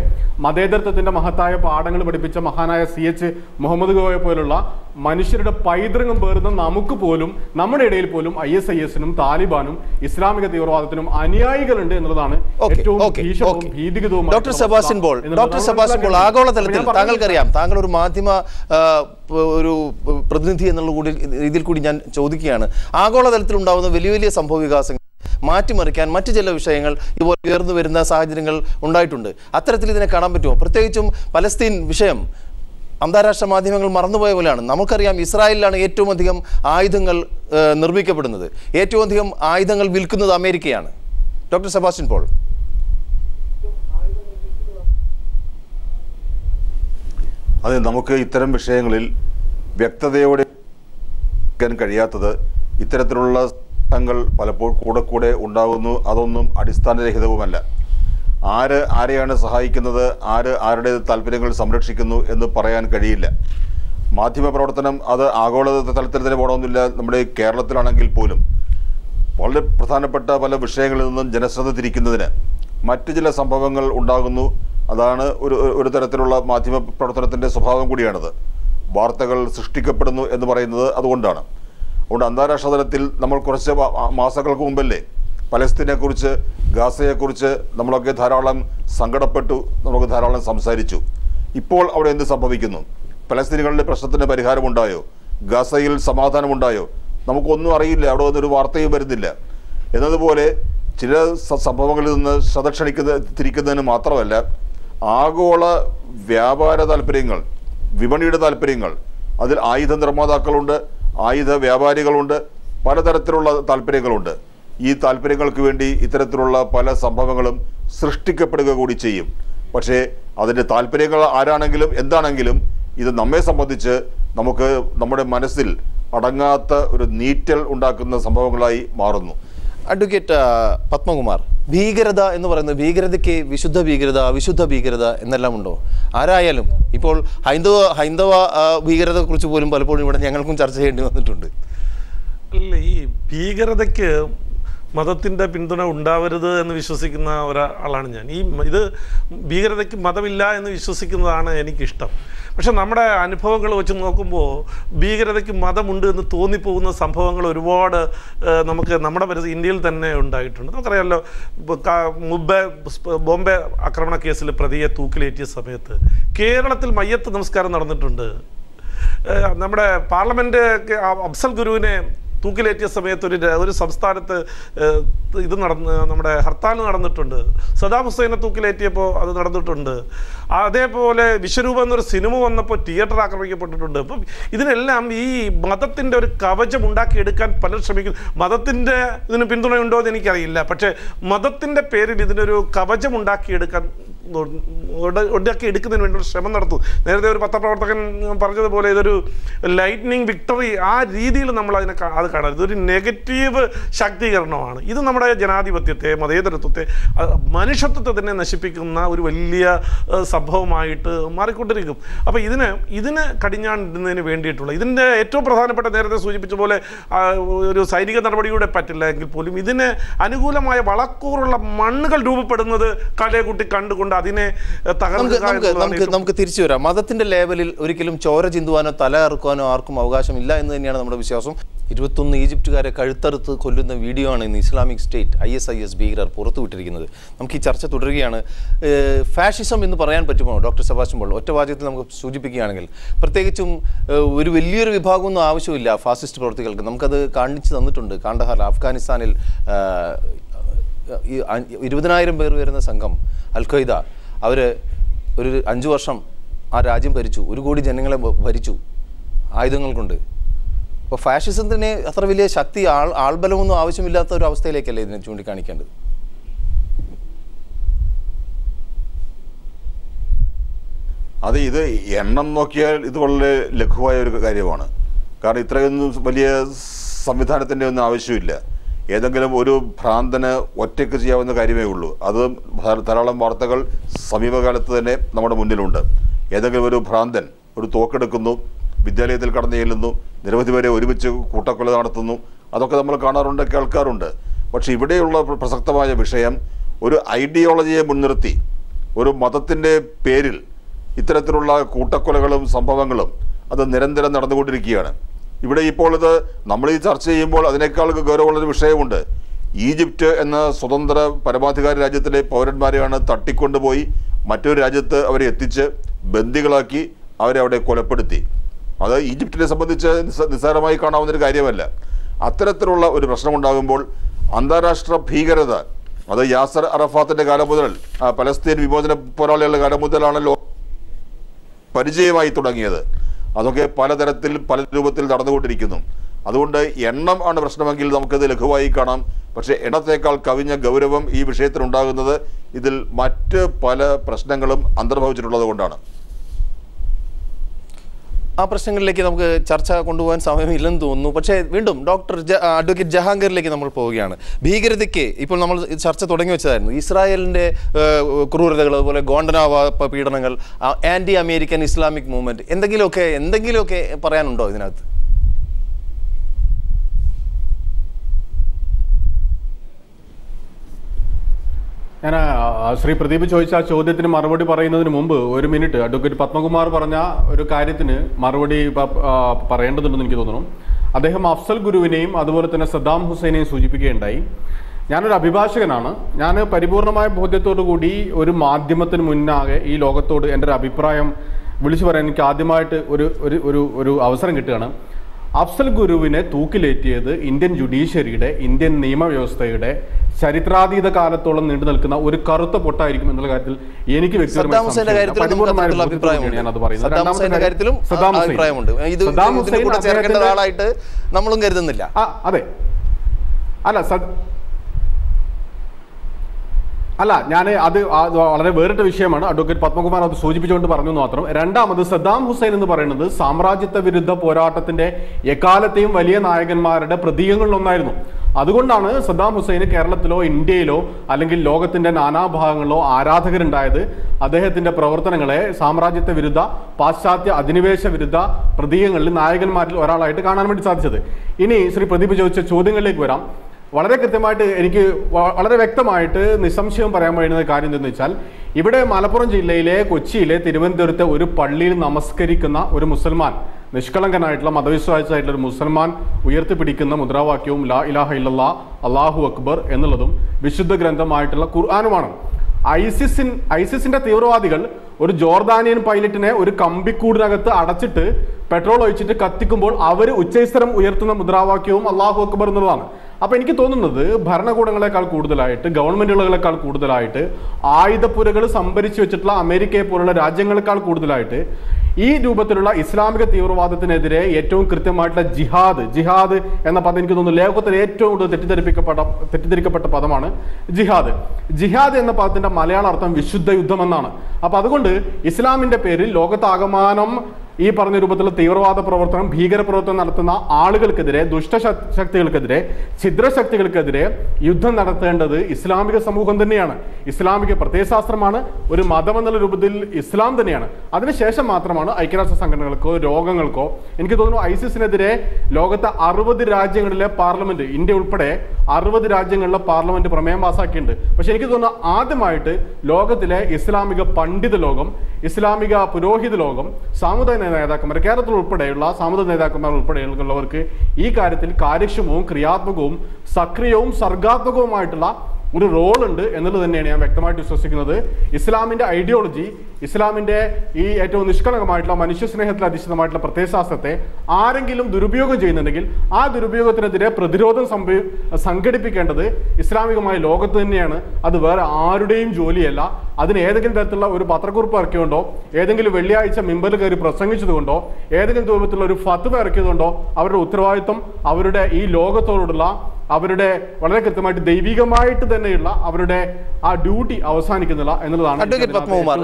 മതേതരത്വത്തിന്റെ മഹത്തായ പാഠങ്ങൾ പഠിപ്പിച്ച മഹാനായ സി എച്ച് മുഹമ്മദ് ഗോയെ പോലുള്ള മനുഷ്യരുടെ പൈതൃകം പേറുന്ന നമുക്ക് പോലും നമ്മുടെ ഇടയിൽ പോലും ഐ എസ് ഐ എസിനും താലിബാനും ഇസ്ലാമിക തീവ്രവാദത്തിനും അനുയായികളുണ്ട് എന്നുള്ളതാണ് ഏറ്റവും doctor Sebastian Paul doctor സെബാസിൻ ball. ആഗോളതലത്തിൽ താങ്കൾക്കറിയാം താങ്കൾ ഒരു മാധ്യമ ഒരു പ്രതിനിധി എന്നുള്ള കൂടി രീതിയിൽ കൂടി ഞാൻ ചോദിക്കുകയാണ്. ആഗോളതലത്തിൽ ഉണ്ടാകുന്ന വലിയ വലിയ സംഭവ വികാസങ്ങൾ മാറ്റിമറിക്കാൻ മറ്റു ചില വിഷയങ്ങൾ ഇതുപോലെ ഉയർന്നു വരുന്ന സാഹചര്യങ്ങൾ ഉണ്ടായിട്ടുണ്ട്. അത്തരത്തിൽ ഇതിനെ കാണാൻ പറ്റുമോ? പ്രത്യേകിച്ചും പലസ്തീൻ വിഷയം അന്താരാഷ്ട്ര മാധ്യമങ്ങൾ മറന്നുപോയ പോലെയാണ്. നമുക്കറിയാം ഇസ്രായേലിലാണ് ഏറ്റവും അധികം ആയുധങ്ങൾ നിർമ്മിക്കപ്പെടുന്നത്. ഏറ്റവും അധികം ആയുധങ്ങൾ വിൽക്കുന്നത് അമേരിക്കയാണ്. Doctor Sebastian Paul. അതെ നമുക്ക് ഇത്തരം വിഷയങ്ങളിൽ വ്യക്തതയോടെ കഴിയാത്തത് ഇത്തരത്തിലുള്ള തങ്ങൾ പലപ്പോഴും കൂടെ കൂടെ ഉണ്ടാകുന്നു. അതൊന്നും അടിസ്ഥാനരഹിതവുമല്ല. ആര് ആരെയാണ് സഹായിക്കുന്നത്? ആര് ആരുടെ താല്പര്യങ്ങൾ സംരക്ഷിക്കുന്നു എന്ന് പറയാൻ കഴിയില്ല. മാധ്യമ പ്രവർത്തനം അത് ആഗോള തലത്തിൽ തന്നെ പോകണമെന്നില്ല നമ്മുടെ കേരളത്തിലാണെങ്കിൽ പോലും വളരെ പ്രധാനപ്പെട്ട പല വിഷയങ്ങളിൽ നിന്നും ജനശ്രദ്ധ തിരിക്കുന്നതിന് മറ്റു ചില സംഭവങ്ങൾ ഉണ്ടാകുന്നു. അതാണ് ഒരു ഒരു- തരത്തിലുള്ള മാധ്യമ പ്രവർത്തനത്തിന്റെ സ്വഭാവം കൂടിയാണത്. വാർത്തകൾ സൃഷ്ടിക്കപ്പെടുന്നു എന്ന് പറയുന്നത് അതുകൊണ്ടാണ്. അതുകൊണ്ട് അന്താരാഷ്ട്ര തലത്തിൽ നമ്മൾ കുറച്ച് മാസങ്ങൾക്ക് മുമ്പല്ലേ പലസ്തീനെക്കുറിച്ച് ഗാസയെക്കുറിച്ച് നമ്മളൊക്കെ ധാരാളം സങ്കടപ്പെട്ടു നമ്മളൊക്കെ ധാരാളം സംസാരിച്ചു. ഇപ്പോൾ അവിടെ എന്ത് സംഭവിക്കുന്നു? പലസ്തീനുകളുടെ പ്രശ്നത്തിന് പരിഹാരമുണ്ടായോ? ഗാസയിൽ സമാധാനമുണ്ടായോ? നമുക്കൊന്നും അറിയില്ല അവിടെ ഒന്നൊരു വാർത്തയും വരുന്നില്ല. എന്നതുപോലെ ചില സംഭവങ്ങളിൽ നിന്ന് ശ്രദ്ധ ക്ഷണിക്കുന്ന തിരിക്കുന്നതിന് മാത്രമല്ല ആഗോള വ്യാപാര താല്പര്യങ്ങൾ വിപണിയുടെ താല്പര്യങ്ങൾ അതിൽ ആയുധ നിർമ്മാതാക്കളുണ്ട് ആയുധ വ്യാപാരികളുണ്ട് പലതരത്തിലുള്ള താല്പര്യങ്ങളുണ്ട് ഈ താല്പര്യങ്ങൾക്ക് വേണ്ടി ഇത്തരത്തിലുള്ള പല സംഭവങ്ങളും സൃഷ്ടിക്കപ്പെടുക കൂടി ചെയ്യും. പക്ഷേ അതിന്റെ താല്പര്യങ്ങൾ ആരാണെങ്കിലും എന്താണെങ്കിലും ഇത് നമ്മെ സംബന്ധിച്ച് നമുക്ക് നമ്മുടെ മനസ്സിൽ അടങ്ങാത്ത ഒരു നീറ്റൽ ഉണ്ടാക്കുന്ന സംഭവങ്ങളായി മാറുന്നു. അഡ്വക്കേറ്റ് പത്മകുമാർ ഭീകരത എന്ന് പറയുന്നത് ഭീകരതയ്ക്ക് വിശുദ്ധ ഭീകരത അവിശുദ്ധ ഭീകരത എന്നെല്ലാം ഉണ്ടോ? ആരായാലും ഇപ്പോൾ ഹൈന്ദവ ഹൈന്ദവ ഭീകരതയെക്കുറിച്ച് പോലും പലപ്പോഴും ഇവിടെ ഞങ്ങൾക്കും ചർച്ച ചെയ്യേണ്ടി വന്നിട്ടുണ്ട്. അല്ല ഈ ഭീകരതയ്ക്ക് മതത്തിന്റെ പിന്തുണ ഉണ്ടാവരുത് എന്ന് വിശ്വസിക്കുന്ന ഒരാളാണ് ഞാൻ. ഈ ഇത് ഭീകരതയ്ക്ക് മതമില്ല എന്ന് വിശ്വസിക്കുന്നതാണ് എനിക്കിഷ്ടം. പക്ഷെ നമ്മുടെ അനുഭവങ്ങൾ വെച്ച് നോക്കുമ്പോൾ ഭീകരതയ്ക്ക് മതമുണ്ട് എന്ന് തോന്നിപ്പോകുന്ന സംഭവങ്ങൾ ഒരുപാട് നമുക്ക് നമ്മുടെ പരിസ്ഥിതി ഇന്ത്യയിൽ തന്നെ ഉണ്ടായിട്ടുണ്ട്. നമുക്കറിയാമല്ലോ മുംബൈ ബോംബെ ആക്രമണ കേസിൽ പ്രതിയെ തൂക്കിലേറ്റിയ സമയത്ത് കേരളത്തിൽ മയ്യത്ത് നമസ്കാരം നടന്നിട്ടുണ്ട്. നമ്മുടെ പാർലമെന്റ് അഫ്സൽ ഗുരുവിനെ തൂക്കിലേറ്റിയ സമയത്ത് ഒരു ഒരു സംസ്ഥാനത്ത് ഇത് നടന്ന് നമ്മുടെ ഹർത്താൽ നടന്നിട്ടുണ്ട്. സദാം ഹുസൈനെ തൂക്കിലേറ്റിയപ്പോൾ അത് നടന്നിട്ടുണ്ട്. അതേപോലെ വിശ്വരൂപം എന്നൊരു സിനിമ വന്നപ്പോൾ തിയേറ്റർ ആക്രമിക്കപ്പെട്ടിട്ടുണ്ട്. അപ്പം ഇതിനെല്ലാം ഈ മതത്തിന്റെ ഒരു കവചം ഉണ്ടാക്കിയെടുക്കാൻ പലരും ശ്രമിക്കുന്നു. മതത്തിന്റെ ഇതിന് പിന്തുണയുണ്ടോ എന്ന് എനിക്കറിയില്ല. പക്ഷേ മതത്തിന്റെ പേരിൽ ഇതിനൊരു കവചം ഉണ്ടാക്കിയെടുക്കാൻ ഒടക്കി എടുക്കുന്നതിന് വേണ്ടി ശ്രമം നടത്തും നേരത്തെ ഒരു പത്രപ്രവർത്തകൻ പറഞ്ഞതുപോലെ ഇതൊരു ലൈറ്റ്നിങ് വിക്ടറി ആ രീതിയിൽ നമ്മൾ അതിനെ അത് കാണരുത് ഇതൊരു നെഗറ്റീവ് ശാക്തീകരണമാണ്. ഇത് നമ്മുടെ ജനാധിപത്യത്തെ മതേതരത്വത്തെ മനുഷ്യത്വത്തെ തന്നെ നശിപ്പിക്കുന്ന ഒരു വലിയ സംഭവമായിട്ട് മാറിക്കൊണ്ടിരിക്കും. അപ്പോൾ ഇതിന് ഇതിന് കടിഞ്ഞാണ്ടിടുന്നതിന് വേണ്ടിയിട്ടുള്ള ഇതിന്റെ ഏറ്റവും പ്രധാനപ്പെട്ട നേരത്തെ സൂചിപ്പിച്ച പോലെ ഒരു സൈനിക നടപടിയുടെ പറ്റില്ല എങ്കിൽ പോലും ഇതിന് അനുകൂലമായ വളക്കൂറുള്ള മണ്ണുകൾ രൂപപ്പെടുന്നത് കലയെക്കുട്ടി കണ്ടുകൊണ്ട് അതിനെ നമുക്ക് നമുക്ക് തിരിച്ചു വരാം. മതത്തിന്റെ ലേവലിൽ ഒരിക്കലും ചോര ചിന്തുവാനോ തല ഇറക്കുവാനോ ആർക്കും അവകാശമില്ല എന്ന് തന്നെയാണ് നമ്മുടെ വിശ്വാസം. ഇരുപത്തൊന്ന് ഈജിപ്തുകാരെ കഴുത്തറുത്ത് കൊല്ലുന്ന വീഡിയോ ആണ് ഇന്ന് Islamic State I S I S ഭീകരർ പുറത്തുവിട്ടിരിക്കുന്നത്. നമുക്ക് ഈ ചർച്ച തുടരുകയാണ്. ഫാഷിസം എന്ന് പറയാൻ പറ്റുമോ? ഡോക്ടർ സെബാസ്റ്റ്യൻ പോൾ ഒറ്റ വാചകത്തിൽ നമുക്ക് സൂചിപ്പിക്കുകയാണെങ്കിൽ പ്രത്യേകിച്ചും ഒരു വലിയൊരു വിഭാഗമൊന്നും ആവശ്യമില്ല ഫാസിസ്റ്റ് പ്രവർത്തികൾക്ക്. നമുക്കത് കാണിച്ചു തന്നിട്ടുണ്ട്. കാണ്ടഹാർ അഫ്ഗാനിസ്ഥാനിൽ ഈ ഇരുപതിനായിരം പേർ വരുന്ന സംഘം അൽ ഖൈദ അവർ ഒരു അഞ്ചു വർഷം ആ രാജ്യം ഭരിച്ചു ഒരു കോടി ജനങ്ങളെ ഭരിച്ചു ആയുധങ്ങൾ കൊണ്ട് അപ്പോൾ ഫാഷിസത്തിന് അത്ര വലിയ ശക്തി ആൾ ആൾബലമൊന്നും ആവശ്യമില്ലാത്ത ഒരു അവസ്ഥയിലേക്കല്ലേ ഇതിനെ ചൂണ്ടിക്കാണിക്കേണ്ടത്? അത് ഇത് എണ്ണം നോക്കിയാൽ ഇത് വളരെ ലഘുവായ ഒരു കാര്യമാണ്. കാരണം ഇത്രയൊന്നും വലിയ സംവിധാനത്തിന്റെ ഒന്നും ആവശ്യമില്ല. ഏതെങ്കിലും ഒരു ഭ്രാന്തന് ഒറ്റയ്ക്ക് ചെയ്യാവുന്ന കാര്യമേ ഉള്ളൂ. അത് ധാരാളം വാർത്തകൾ സമീപകാലത്ത് തന്നെ നമ്മുടെ മുന്നിലുണ്ട്. ഏതെങ്കിലും ഒരു ഭ്രാന്തൻ ഒരു തോക്കെടുക്കുന്നു വിദ്യാലയത്തിൽ കടന്നു ചെല്ലുന്നു നിരവധി പേരെ ഒരുമിച്ച് കൂട്ടക്കൊല നടത്തുന്നു അതൊക്കെ നമ്മൾ കാണാറുണ്ട് കേൾക്കാറുണ്ട്. പക്ഷേ ഇവിടെയുള്ള പ്രസക്തമായ വിഷയം ഒരു ഐഡിയോളജിയെ മുൻനിർത്തി ഒരു മതത്തിന്റെ പേരിൽ ഇത്തരത്തിലുള്ള കൂട്ടക്കൊലകളും സംഭവങ്ങളും അത് നിരന്തരം നടന്നുകൊണ്ടിരിക്കുകയാണ്. ഇവിടെ ഇപ്പോൾ ഇത് നമ്മൾ ഈ ചർച്ച ചെയ്യുമ്പോൾ അതിനേക്കാൾ ഗൗരവമുള്ളൊരു വിഷയമുണ്ട്. ഈജിപ്റ്റ് എന്ന സ്വതന്ത്ര പരമാധികാര രാജ്യത്തിലെ പൗരന്മാരെയാണ് തട്ടിക്കൊണ്ടുപോയി മറ്റൊരു രാജ്യത്ത് അവരെ എത്തിച്ച് ബന്ദികളാക്കി അവരെ അവിടെ കൊലപ്പെടുത്തി. അത് ഈജിപ്തിനെ സംബന്ധിച്ച് നിസ്സാരമായി കാണാവുന്നൊരു കാര്യമല്ല. അത്തരത്തിലുള്ള ഒരു പ്രശ്നമുണ്ടാകുമ്പോൾ അന്താരാഷ്ട്ര ഭീകരത അത് യാസർ അറഫാത്തിന്റെ കാലം മുതൽ പലസ്തീൻ വിമോചന പോരാളികളുടെ കാലം മുതലാണല്ലോ പരിചയമായി തുടങ്ങിയത്. അതൊക്കെ പലതരത്തിൽ പല രൂപത്തിൽ നടന്നുകൊണ്ടിരിക്കുന്നു. അതുകൊണ്ട് എണ്ണം ആണ് പ്രശ്നമെങ്കിൽ നമുക്കത് ലഘുവായി കാണാം. പക്ഷേ എണ്ണത്തേക്കാൾ കവിഞ്ഞ ഗൗരവം ഈ വിഷയത്തിനുണ്ടാകുന്നത് ഇതിൽ മറ്റ് പല പ്രശ്നങ്ങളും അന്തർഭവിച്ചിട്ടുള്ളത് കൊണ്ടാണ്. ആ പ്രശ്നങ്ങളിലേക്ക് നമുക്ക് ചർച്ച കൊണ്ടുപോകാൻ സമയമില്ലെന്ന് തോന്നുന്നു. പക്ഷേ വീണ്ടും ഡോക്ടർ അഡ്വക്കേറ്റ് ജഹാംഗീറിലേക്ക് നമ്മൾ പോവുകയാണ്. ഭീകരതയ്ക്ക് ഇപ്പോൾ നമ്മൾ ചർച്ച തുടങ്ങി വെച്ചതായിരുന്നു. ഇസ്രായേലിന്റെ ക്രൂരതകൾ അതുപോലെ ഗോണ്ടനാവ പീഡനങ്ങൾ ആന്റി അമേരിക്കൻ ഇസ്ലാമിക് മൂവ്മെന്റ് എന്തെങ്കിലുമൊക്കെ എന്തെങ്കിലുമൊക്കെ പറയാനുണ്ടോ ഇതിനകത്ത്? ഞാൻ ശ്രീ പ്രദീപ് ചോദിച്ച ആ ചോദ്യത്തിന് മറുപടി പറയുന്നതിന് മുമ്പ് ഒരു മിനിറ്റ്. അഡ്വക്കേറ്റ് പത്മകുമാർ പറഞ്ഞ ഒരു കാര്യത്തിന് മറുപടി പറയേണ്ടതുണ്ടെന്ന് എനിക്ക് തോന്നുന്നു. അദ്ദേഹം അഫ്സൽ ഗുരുവിനെയും അതുപോലെ തന്നെ സദ്ദാം ഹുസൈനെയും സൂചിപ്പിക്കുകയുണ്ടായി. ഞാനൊരു അഭിഭാഷകനാണ്. ഞാൻ പരിപൂർണമായ ബോധ്യത്തോടു കൂടി ഒരു മാധ്യമത്തിന് മുന്നാകെ ഈ ലോകത്തോട് എന്റെ ഒരു അഭിപ്രായം വിളിച്ചു പറയാൻ എനിക്ക് ആദ്യമായിട്ട് ഒരു ഒരു ഒരു അവസരം കിട്ടുകയാണ്. അഫ്സൽ ഗുരുവിനെ തൂക്കിലേറ്റിയത് ഇന്ത്യൻ ജുഡീഷ്യറിയുടെ ഇന്ത്യൻ നിയമവ്യവസ്ഥയുടെ ചരിത്രാതീത കാലത്തോളം നീണ്ടു നിൽക്കുന്ന ഒരു കറുത്ത പൊട്ടായിരിക്കും എന്നുള്ള കാര്യത്തിൽ എനിക്ക് വ്യക്തിപരമായ നമ്മളും കരുതുന്നില്ല. അതെ. അല്ല അല്ല ഞാൻ അത് വളരെ വേറിട്ട വിഷയമാണ്. അഡ്വക്കേറ്റ് പത്മകുമാർ അത് സൂചിപ്പിച്ചുകൊണ്ട് പറഞ്ഞു മാത്രം. രണ്ടാമത് സദ്ദാം ഹുസൈൻ എന്ന് പറയുന്നത് സാമ്രാജ്യത്വ വിരുദ്ധ പോരാട്ടത്തിന്റെ എക്കാലത്തെയും വലിയ നായകന്മാരുടെ പ്രതീകങ്ങളിലൊന്നായിരുന്നു. അതുകൊണ്ടാണ് സദ്ദാം ഹുസൈന് കേരളത്തിലോ ഇന്ത്യയിലോ അല്ലെങ്കിൽ ലോകത്തിന്റെ നാനാഭാഗങ്ങളിലോ ആരാധകരുണ്ടായത്. അദ്ദേഹത്തിന്റെ പ്രവർത്തനങ്ങളെ സാമ്രാജ്യത്വ വിരുദ്ധ പാശ്ചാത്യ അധിനിവേശ വിരുദ്ധ പ്രതീകങ്ങളിൽ നായകന്മാരിൽ ഒരാളായിട്ട് കാണാൻ വേണ്ടി സാധിച്ചത്. ഇനി ശ്രീ പ്രദീപ് ചോദിച്ച ചോദ്യങ്ങളിലേക്ക് വരാം. വളരെ കൃത്യമായിട്ട് എനിക്ക് വളരെ വ്യക്തമായിട്ട് നിസ്സംശയം പറയാൻ കഴിയുന്ന കാര്യം എന്തെന്ന് വെച്ചാൽ ഇവിടെ മലപ്പുറം ജില്ലയിലെ കൊച്ചിയിലെ തിരുവനന്തപുരത്തെ ഒരു പള്ളിയിൽ നമസ്കരിക്കുന്ന ഒരു മുസൽമാൻ നിഷ്കളങ്കനായിട്ടുള്ള മതവിശ്വാസിയായിട്ടുള്ള ഒരു മുസൽമാൻ ഉയർത്തിപ്പിടിക്കുന്ന മുദ്രാവാക്യവും ലാ ഇലാഹ ഇല്ലല്ലാ അള്ളാഹു അക്ബർ എന്നുള്ളതും വിശുദ്ധ ഗ്രന്ഥമായിട്ടുള്ള ഖുർആാനുമാണ്. ഐസിസിൻ ഐസിസിന്റെ തീവ്രവാദികൾ ഒരു ജോർദാനിയൻ പൈലറ്റിനെ ഒരു കമ്പിക്കൂടിനകത്ത് അടച്ചിട്ട് പെട്രോൾ ഒഴിച്ചിട്ട് കത്തിക്കുമ്പോൾ അവർ ഉച്ചൈസ്തരം ഉയർത്തുന്ന മുദ്രാവാക്യവും അള്ളാഹു അക്ബർ എന്നുള്ളതാണ്. അപ്പൊ എനിക്ക് തോന്നുന്നത് ഭരണകൂടങ്ങളെക്കാൾ കൂടുതലായിട്ട് ഗവൺമെന്റുകളെക്കാൾ കൂടുതലായിട്ട് ആയുധപ്പുരകൾ സംഭരിച്ചു വെച്ചിട്ടുള്ള അമേരിക്കയെ പോലുള്ള രാജ്യങ്ങളെക്കാൾ കൂടുതലായിട്ട് ഈ രൂപത്തിലുള്ള ഇസ്ലാമിക തീവ്രവാദത്തിനെതിരെ ഏറ്റവും കൃത്യമായിട്ടുള്ള ജിഹാദ് ജിഹാദ് എന്ന പദം എനിക്ക് തോന്നുന്നു ലോകത്തിൽ ഏറ്റവും കൂടുതൽ തെറ്റിദ്ധരിപ്പിക്കപ്പെട്ട തെറ്റിദ്ധരിക്കപ്പെട്ട പദമാണ് ജിഹാദ്. ജിഹാദ് എന്ന പദത്തിന്റെ മലയാള അർത്ഥം വിശുദ്ധ യുദ്ധം എന്നാണ്. അപ്പൊ അതുകൊണ്ട് ഇസ്ലാമിന്റെ പേരിൽ ലോകത്താകമാനം ഈ പറഞ്ഞ രൂപത്തിൽ തീവ്രവാദ പ്രവർത്തനം ഭീകരപ്രവർത്തനം നടത്തുന്ന ആളുകൾക്കെതിരെ ദുഷ്ടശക്തികൾക്കെതിരെ ഛിദ്രശക്തികൾക്കെതിരെ യുദ്ധം നടത്തേണ്ടത് ഇസ്ലാമിക സമൂഹം തന്നെയാണ്. ഇസ്ലാമിക പ്രത്യയശാസ്ത്രമാണ് ഒരു മതം എന്നുള്ള രൂപത്തിൽ ഇസ്ലാം തന്നെയാണ്. അതിനുശേഷം മാത്രമാണ് ഐക്യരാഷ്ട്ര സംഘടനകൾക്കോ രോഗങ്ങൾക്കോ എനിക്ക് തോന്നുന്നു ഐസിസിനെതിരെ ലോകത്തെ അറുപത് രാജ്യങ്ങളിലെ പാർലമെന്റ് ഇന്ത്യ ഉൾപ്പെടെ അറുപത് രാജ്യങ്ങളിലെ പാർലമെന്റ് പ്രമേയം പാസാക്കിയിട്ടുണ്ട്. പക്ഷെ എനിക്ക് തോന്നുന്നു ആദ്യമായിട്ട് ലോകത്തിലെ ഇസ്ലാമിക പണ്ഡിത ലോകം ഇസ്ലാമിക പുരോഹിത ലോകം സാമുദായിക നേതാക്കന്മാർ കേരളത്തിൽ ഉൾപ്പെടെയുള്ള സാമുദായിക നേതാക്കന്മാർ ഉൾപ്പെടെയുള്ളവർക്ക് ഈ കാര്യത്തിൽ കാര്യക്ഷമവും ക്രിയാത്മകവും സക്രിയവും സർഗാത്മകവുമായിട്ടുള്ള ഒരു റോൾ ഉണ്ട് എന്നുള്ളത് തന്നെയാണ് ഞാൻ വ്യക്തമായിട്ട് വിശ്വസിക്കുന്നത്. ഇസ്ലാമിന്റെ ഐഡിയോളജി ഇസ്ലാമിന്റെ ഈ ഏറ്റവും നിഷ്കളങ്കമായിട്ടുള്ള മനുഷ്യ സ്നേഹത്തിൽ അധിഷ്ഠിതമായിട്ടുള്ള പ്രത്യയശാസ്ത്രത്തെ ആരെങ്കിലും ദുരുപയോഗം ചെയ്യുന്നുണ്ടെങ്കിൽ ആ ദുരുപയോഗത്തിനെതിരെ പ്രതിരോധം സംഭവി സംഘടിപ്പിക്കേണ്ടത് ഇസ്ലാമികമായ ലോകത്ത് തന്നെയാണ്. അത് വേറെ ആരുടെയും ജോലിയല്ല. അതിന് ഏതെങ്കിലും തരത്തിലുള്ള ഒരു പത്രക്കുറിപ്പ് ഇറക്കിയതുകൊണ്ടോ ഏതെങ്കിലും വെള്ളിയാഴ്ച മിമ്പറിൽ കയറി പ്രസംഗിച്ചതുകൊണ്ടോ ഏതെങ്കിലും രൂപത്തിലുള്ള ഒരു ഫത്വ ഇറക്കിയതുകൊണ്ടോ അവരുടെ ഉത്തരവാദിത്വം അവരുടെ ഈ ലോകത്തോടുള്ള അവരുടെ വളരെ കൃത്യമായിട്ട് ദൈവികമായിട്ട് തന്നെയുള്ള അവരുടെ ആ ഡ്യൂട്ടി അവസാനിക്കുന്നില്ല എന്നുള്ളതാണ് അഡ്വക്കേറ്റ് പത്മകുമാർ.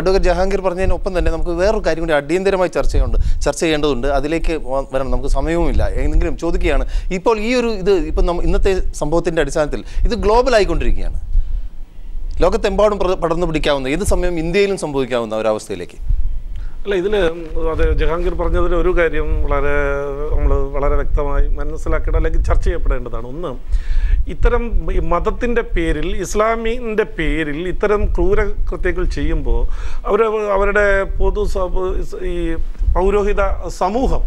അഡ്വക്കേറ്റ് ജഹാംഗീർ പറഞ്ഞതിനൊപ്പം തന്നെ നമുക്ക് വേറൊരു കാര്യം കൂടി അടിയന്തരമായി ചർച്ച ചെയ്യുന്നുണ്ട്. ചർച്ച ചെയ്യേണ്ടതുണ്ട്. അതിലേക്ക് വരണം. നമുക്ക് സമയവുമില്ല. എങ്കിലും ചോദിക്കുകയാണ്. ഇപ്പോൾ ഈ ഒരു ഇത് ഇപ്പം ഇന്നത്തെ സംഭവത്തിന്റെ അടിസ്ഥാനത്തിൽ ഇത് ഗ്ലോബൽ ആയിക്കൊണ്ടിരിക്കുകയാണ്. ലോകത്തെമ്പാടും പടർന്നു പിടിക്കാവുന്ന ഏത് സമയം ഇന്ത്യയിലും സംഭവിക്കാവുന്ന ഒരവസ്ഥയിലേക്ക് അല്ല ഇതിൽ അത് ജഹാംഗീർ പറഞ്ഞതിൽ ഒരു കാര്യം വളരെ നമ്മൾ വളരെ വ്യക്തമായി മനസ്സിലാക്കേണ്ട അല്ലെങ്കിൽ ചർച്ച ചെയ്യപ്പെടേണ്ടതാണ്. ഒന്ന് ഇത്തരം മതത്തിന്റെ പേരിൽ ഇസ്ലാമിന്റെ പേരിൽ ഇത്തരം ക്രൂരകൃത്യങ്ങൾ ചെയ്യുമ്പോൾ അവർ അവരുടെ പൊതു ഈ പൗരോഹിത സമൂഹം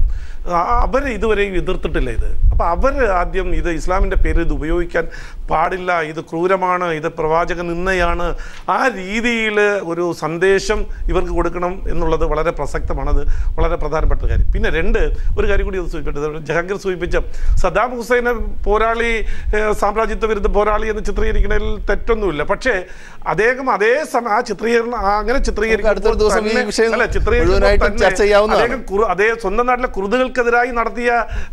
അവർ ഇതുവരെയും എതിർത്തിട്ടില്ല ഇത്. അപ്പോൾ അവർ ആദ്യം ഇത് ഇസ്ലാമിന്റെ പേരിൽ ഇത് ഉപയോഗിക്കാൻ പാടില്ല ഇത് ക്രൂരമാണ് ഇത് പ്രവാചക നിന്നയാണ് ആ രീതിയിൽ ഒരു സന്ദേശം ഇവർക്ക് കൊടുക്കണം എന്നുള്ളത് വളരെ പ്രസക്തമാണ് അത് വളരെ പ്രധാനപ്പെട്ട കാര്യം. പിന്നെ രണ്ട് ഒരു കാര്യം കൂടി അത് സൂചിപ്പിച്ചത് ജഹാംഗീർ സൂചിപ്പിച്ച സദ്ദാം ഹുസൈനെ പോരാളി സാമ്രാജ്യത്വ വിരുദ്ധ പോരാളി എന്ന് ചിത്രീകരിക്കുന്നതിൽ തെറ്റൊന്നുമില്ല. പക്ഷേ അദ്ദേഹം അതേ സമയം ആ ചിത്രീകരണം അങ്ങനെ വിഷയം അല്ല. അദ്ദേഹം അതേ സ്വന്തം നാട്ടിലെ കുറുതുകൾക്കെതിരായി നടത്തിയ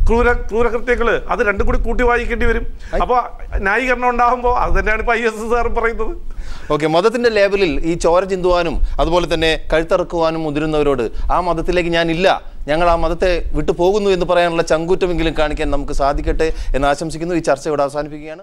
ക്രൂര ക്രൂരകൃത്യങ്ങൾ അത് രണ്ടും കൂടി കൂട്ടി വായിക്കേണ്ടി വരും. അപ്പോൾ ന്യായീകരണം ഉണ്ടാകുമ്പോൾ അത് തന്നെയാണ് ഇപ്പൊ ഐ എസ് എസ് ആർ പറയുന്നത്. ഓക്കെ മതത്തിന്റെ ലേബലിൽ ഈ ചോര ചിന്തുവാനും അതുപോലെ തന്നെ കഴുത്തിറക്കുവാനും മുതിരുന്നവരോട് ആ മതത്തിലേക്ക് ഞാൻ ഇല്ല ഞങ്ങൾ ആ മതത്തെ വിട്ടുപോകുന്നു എന്ന് പറയാനുള്ള ചങ്കൂറ്റമെങ്കിലും കാണിക്കാൻ നമുക്ക് സാധിക്കട്ടെ എന്ന് ആശംസിക്കുന്നു. ഈ ചർച്ച ഇവിടെ അവസാനിപ്പിക്കുകയാണ്.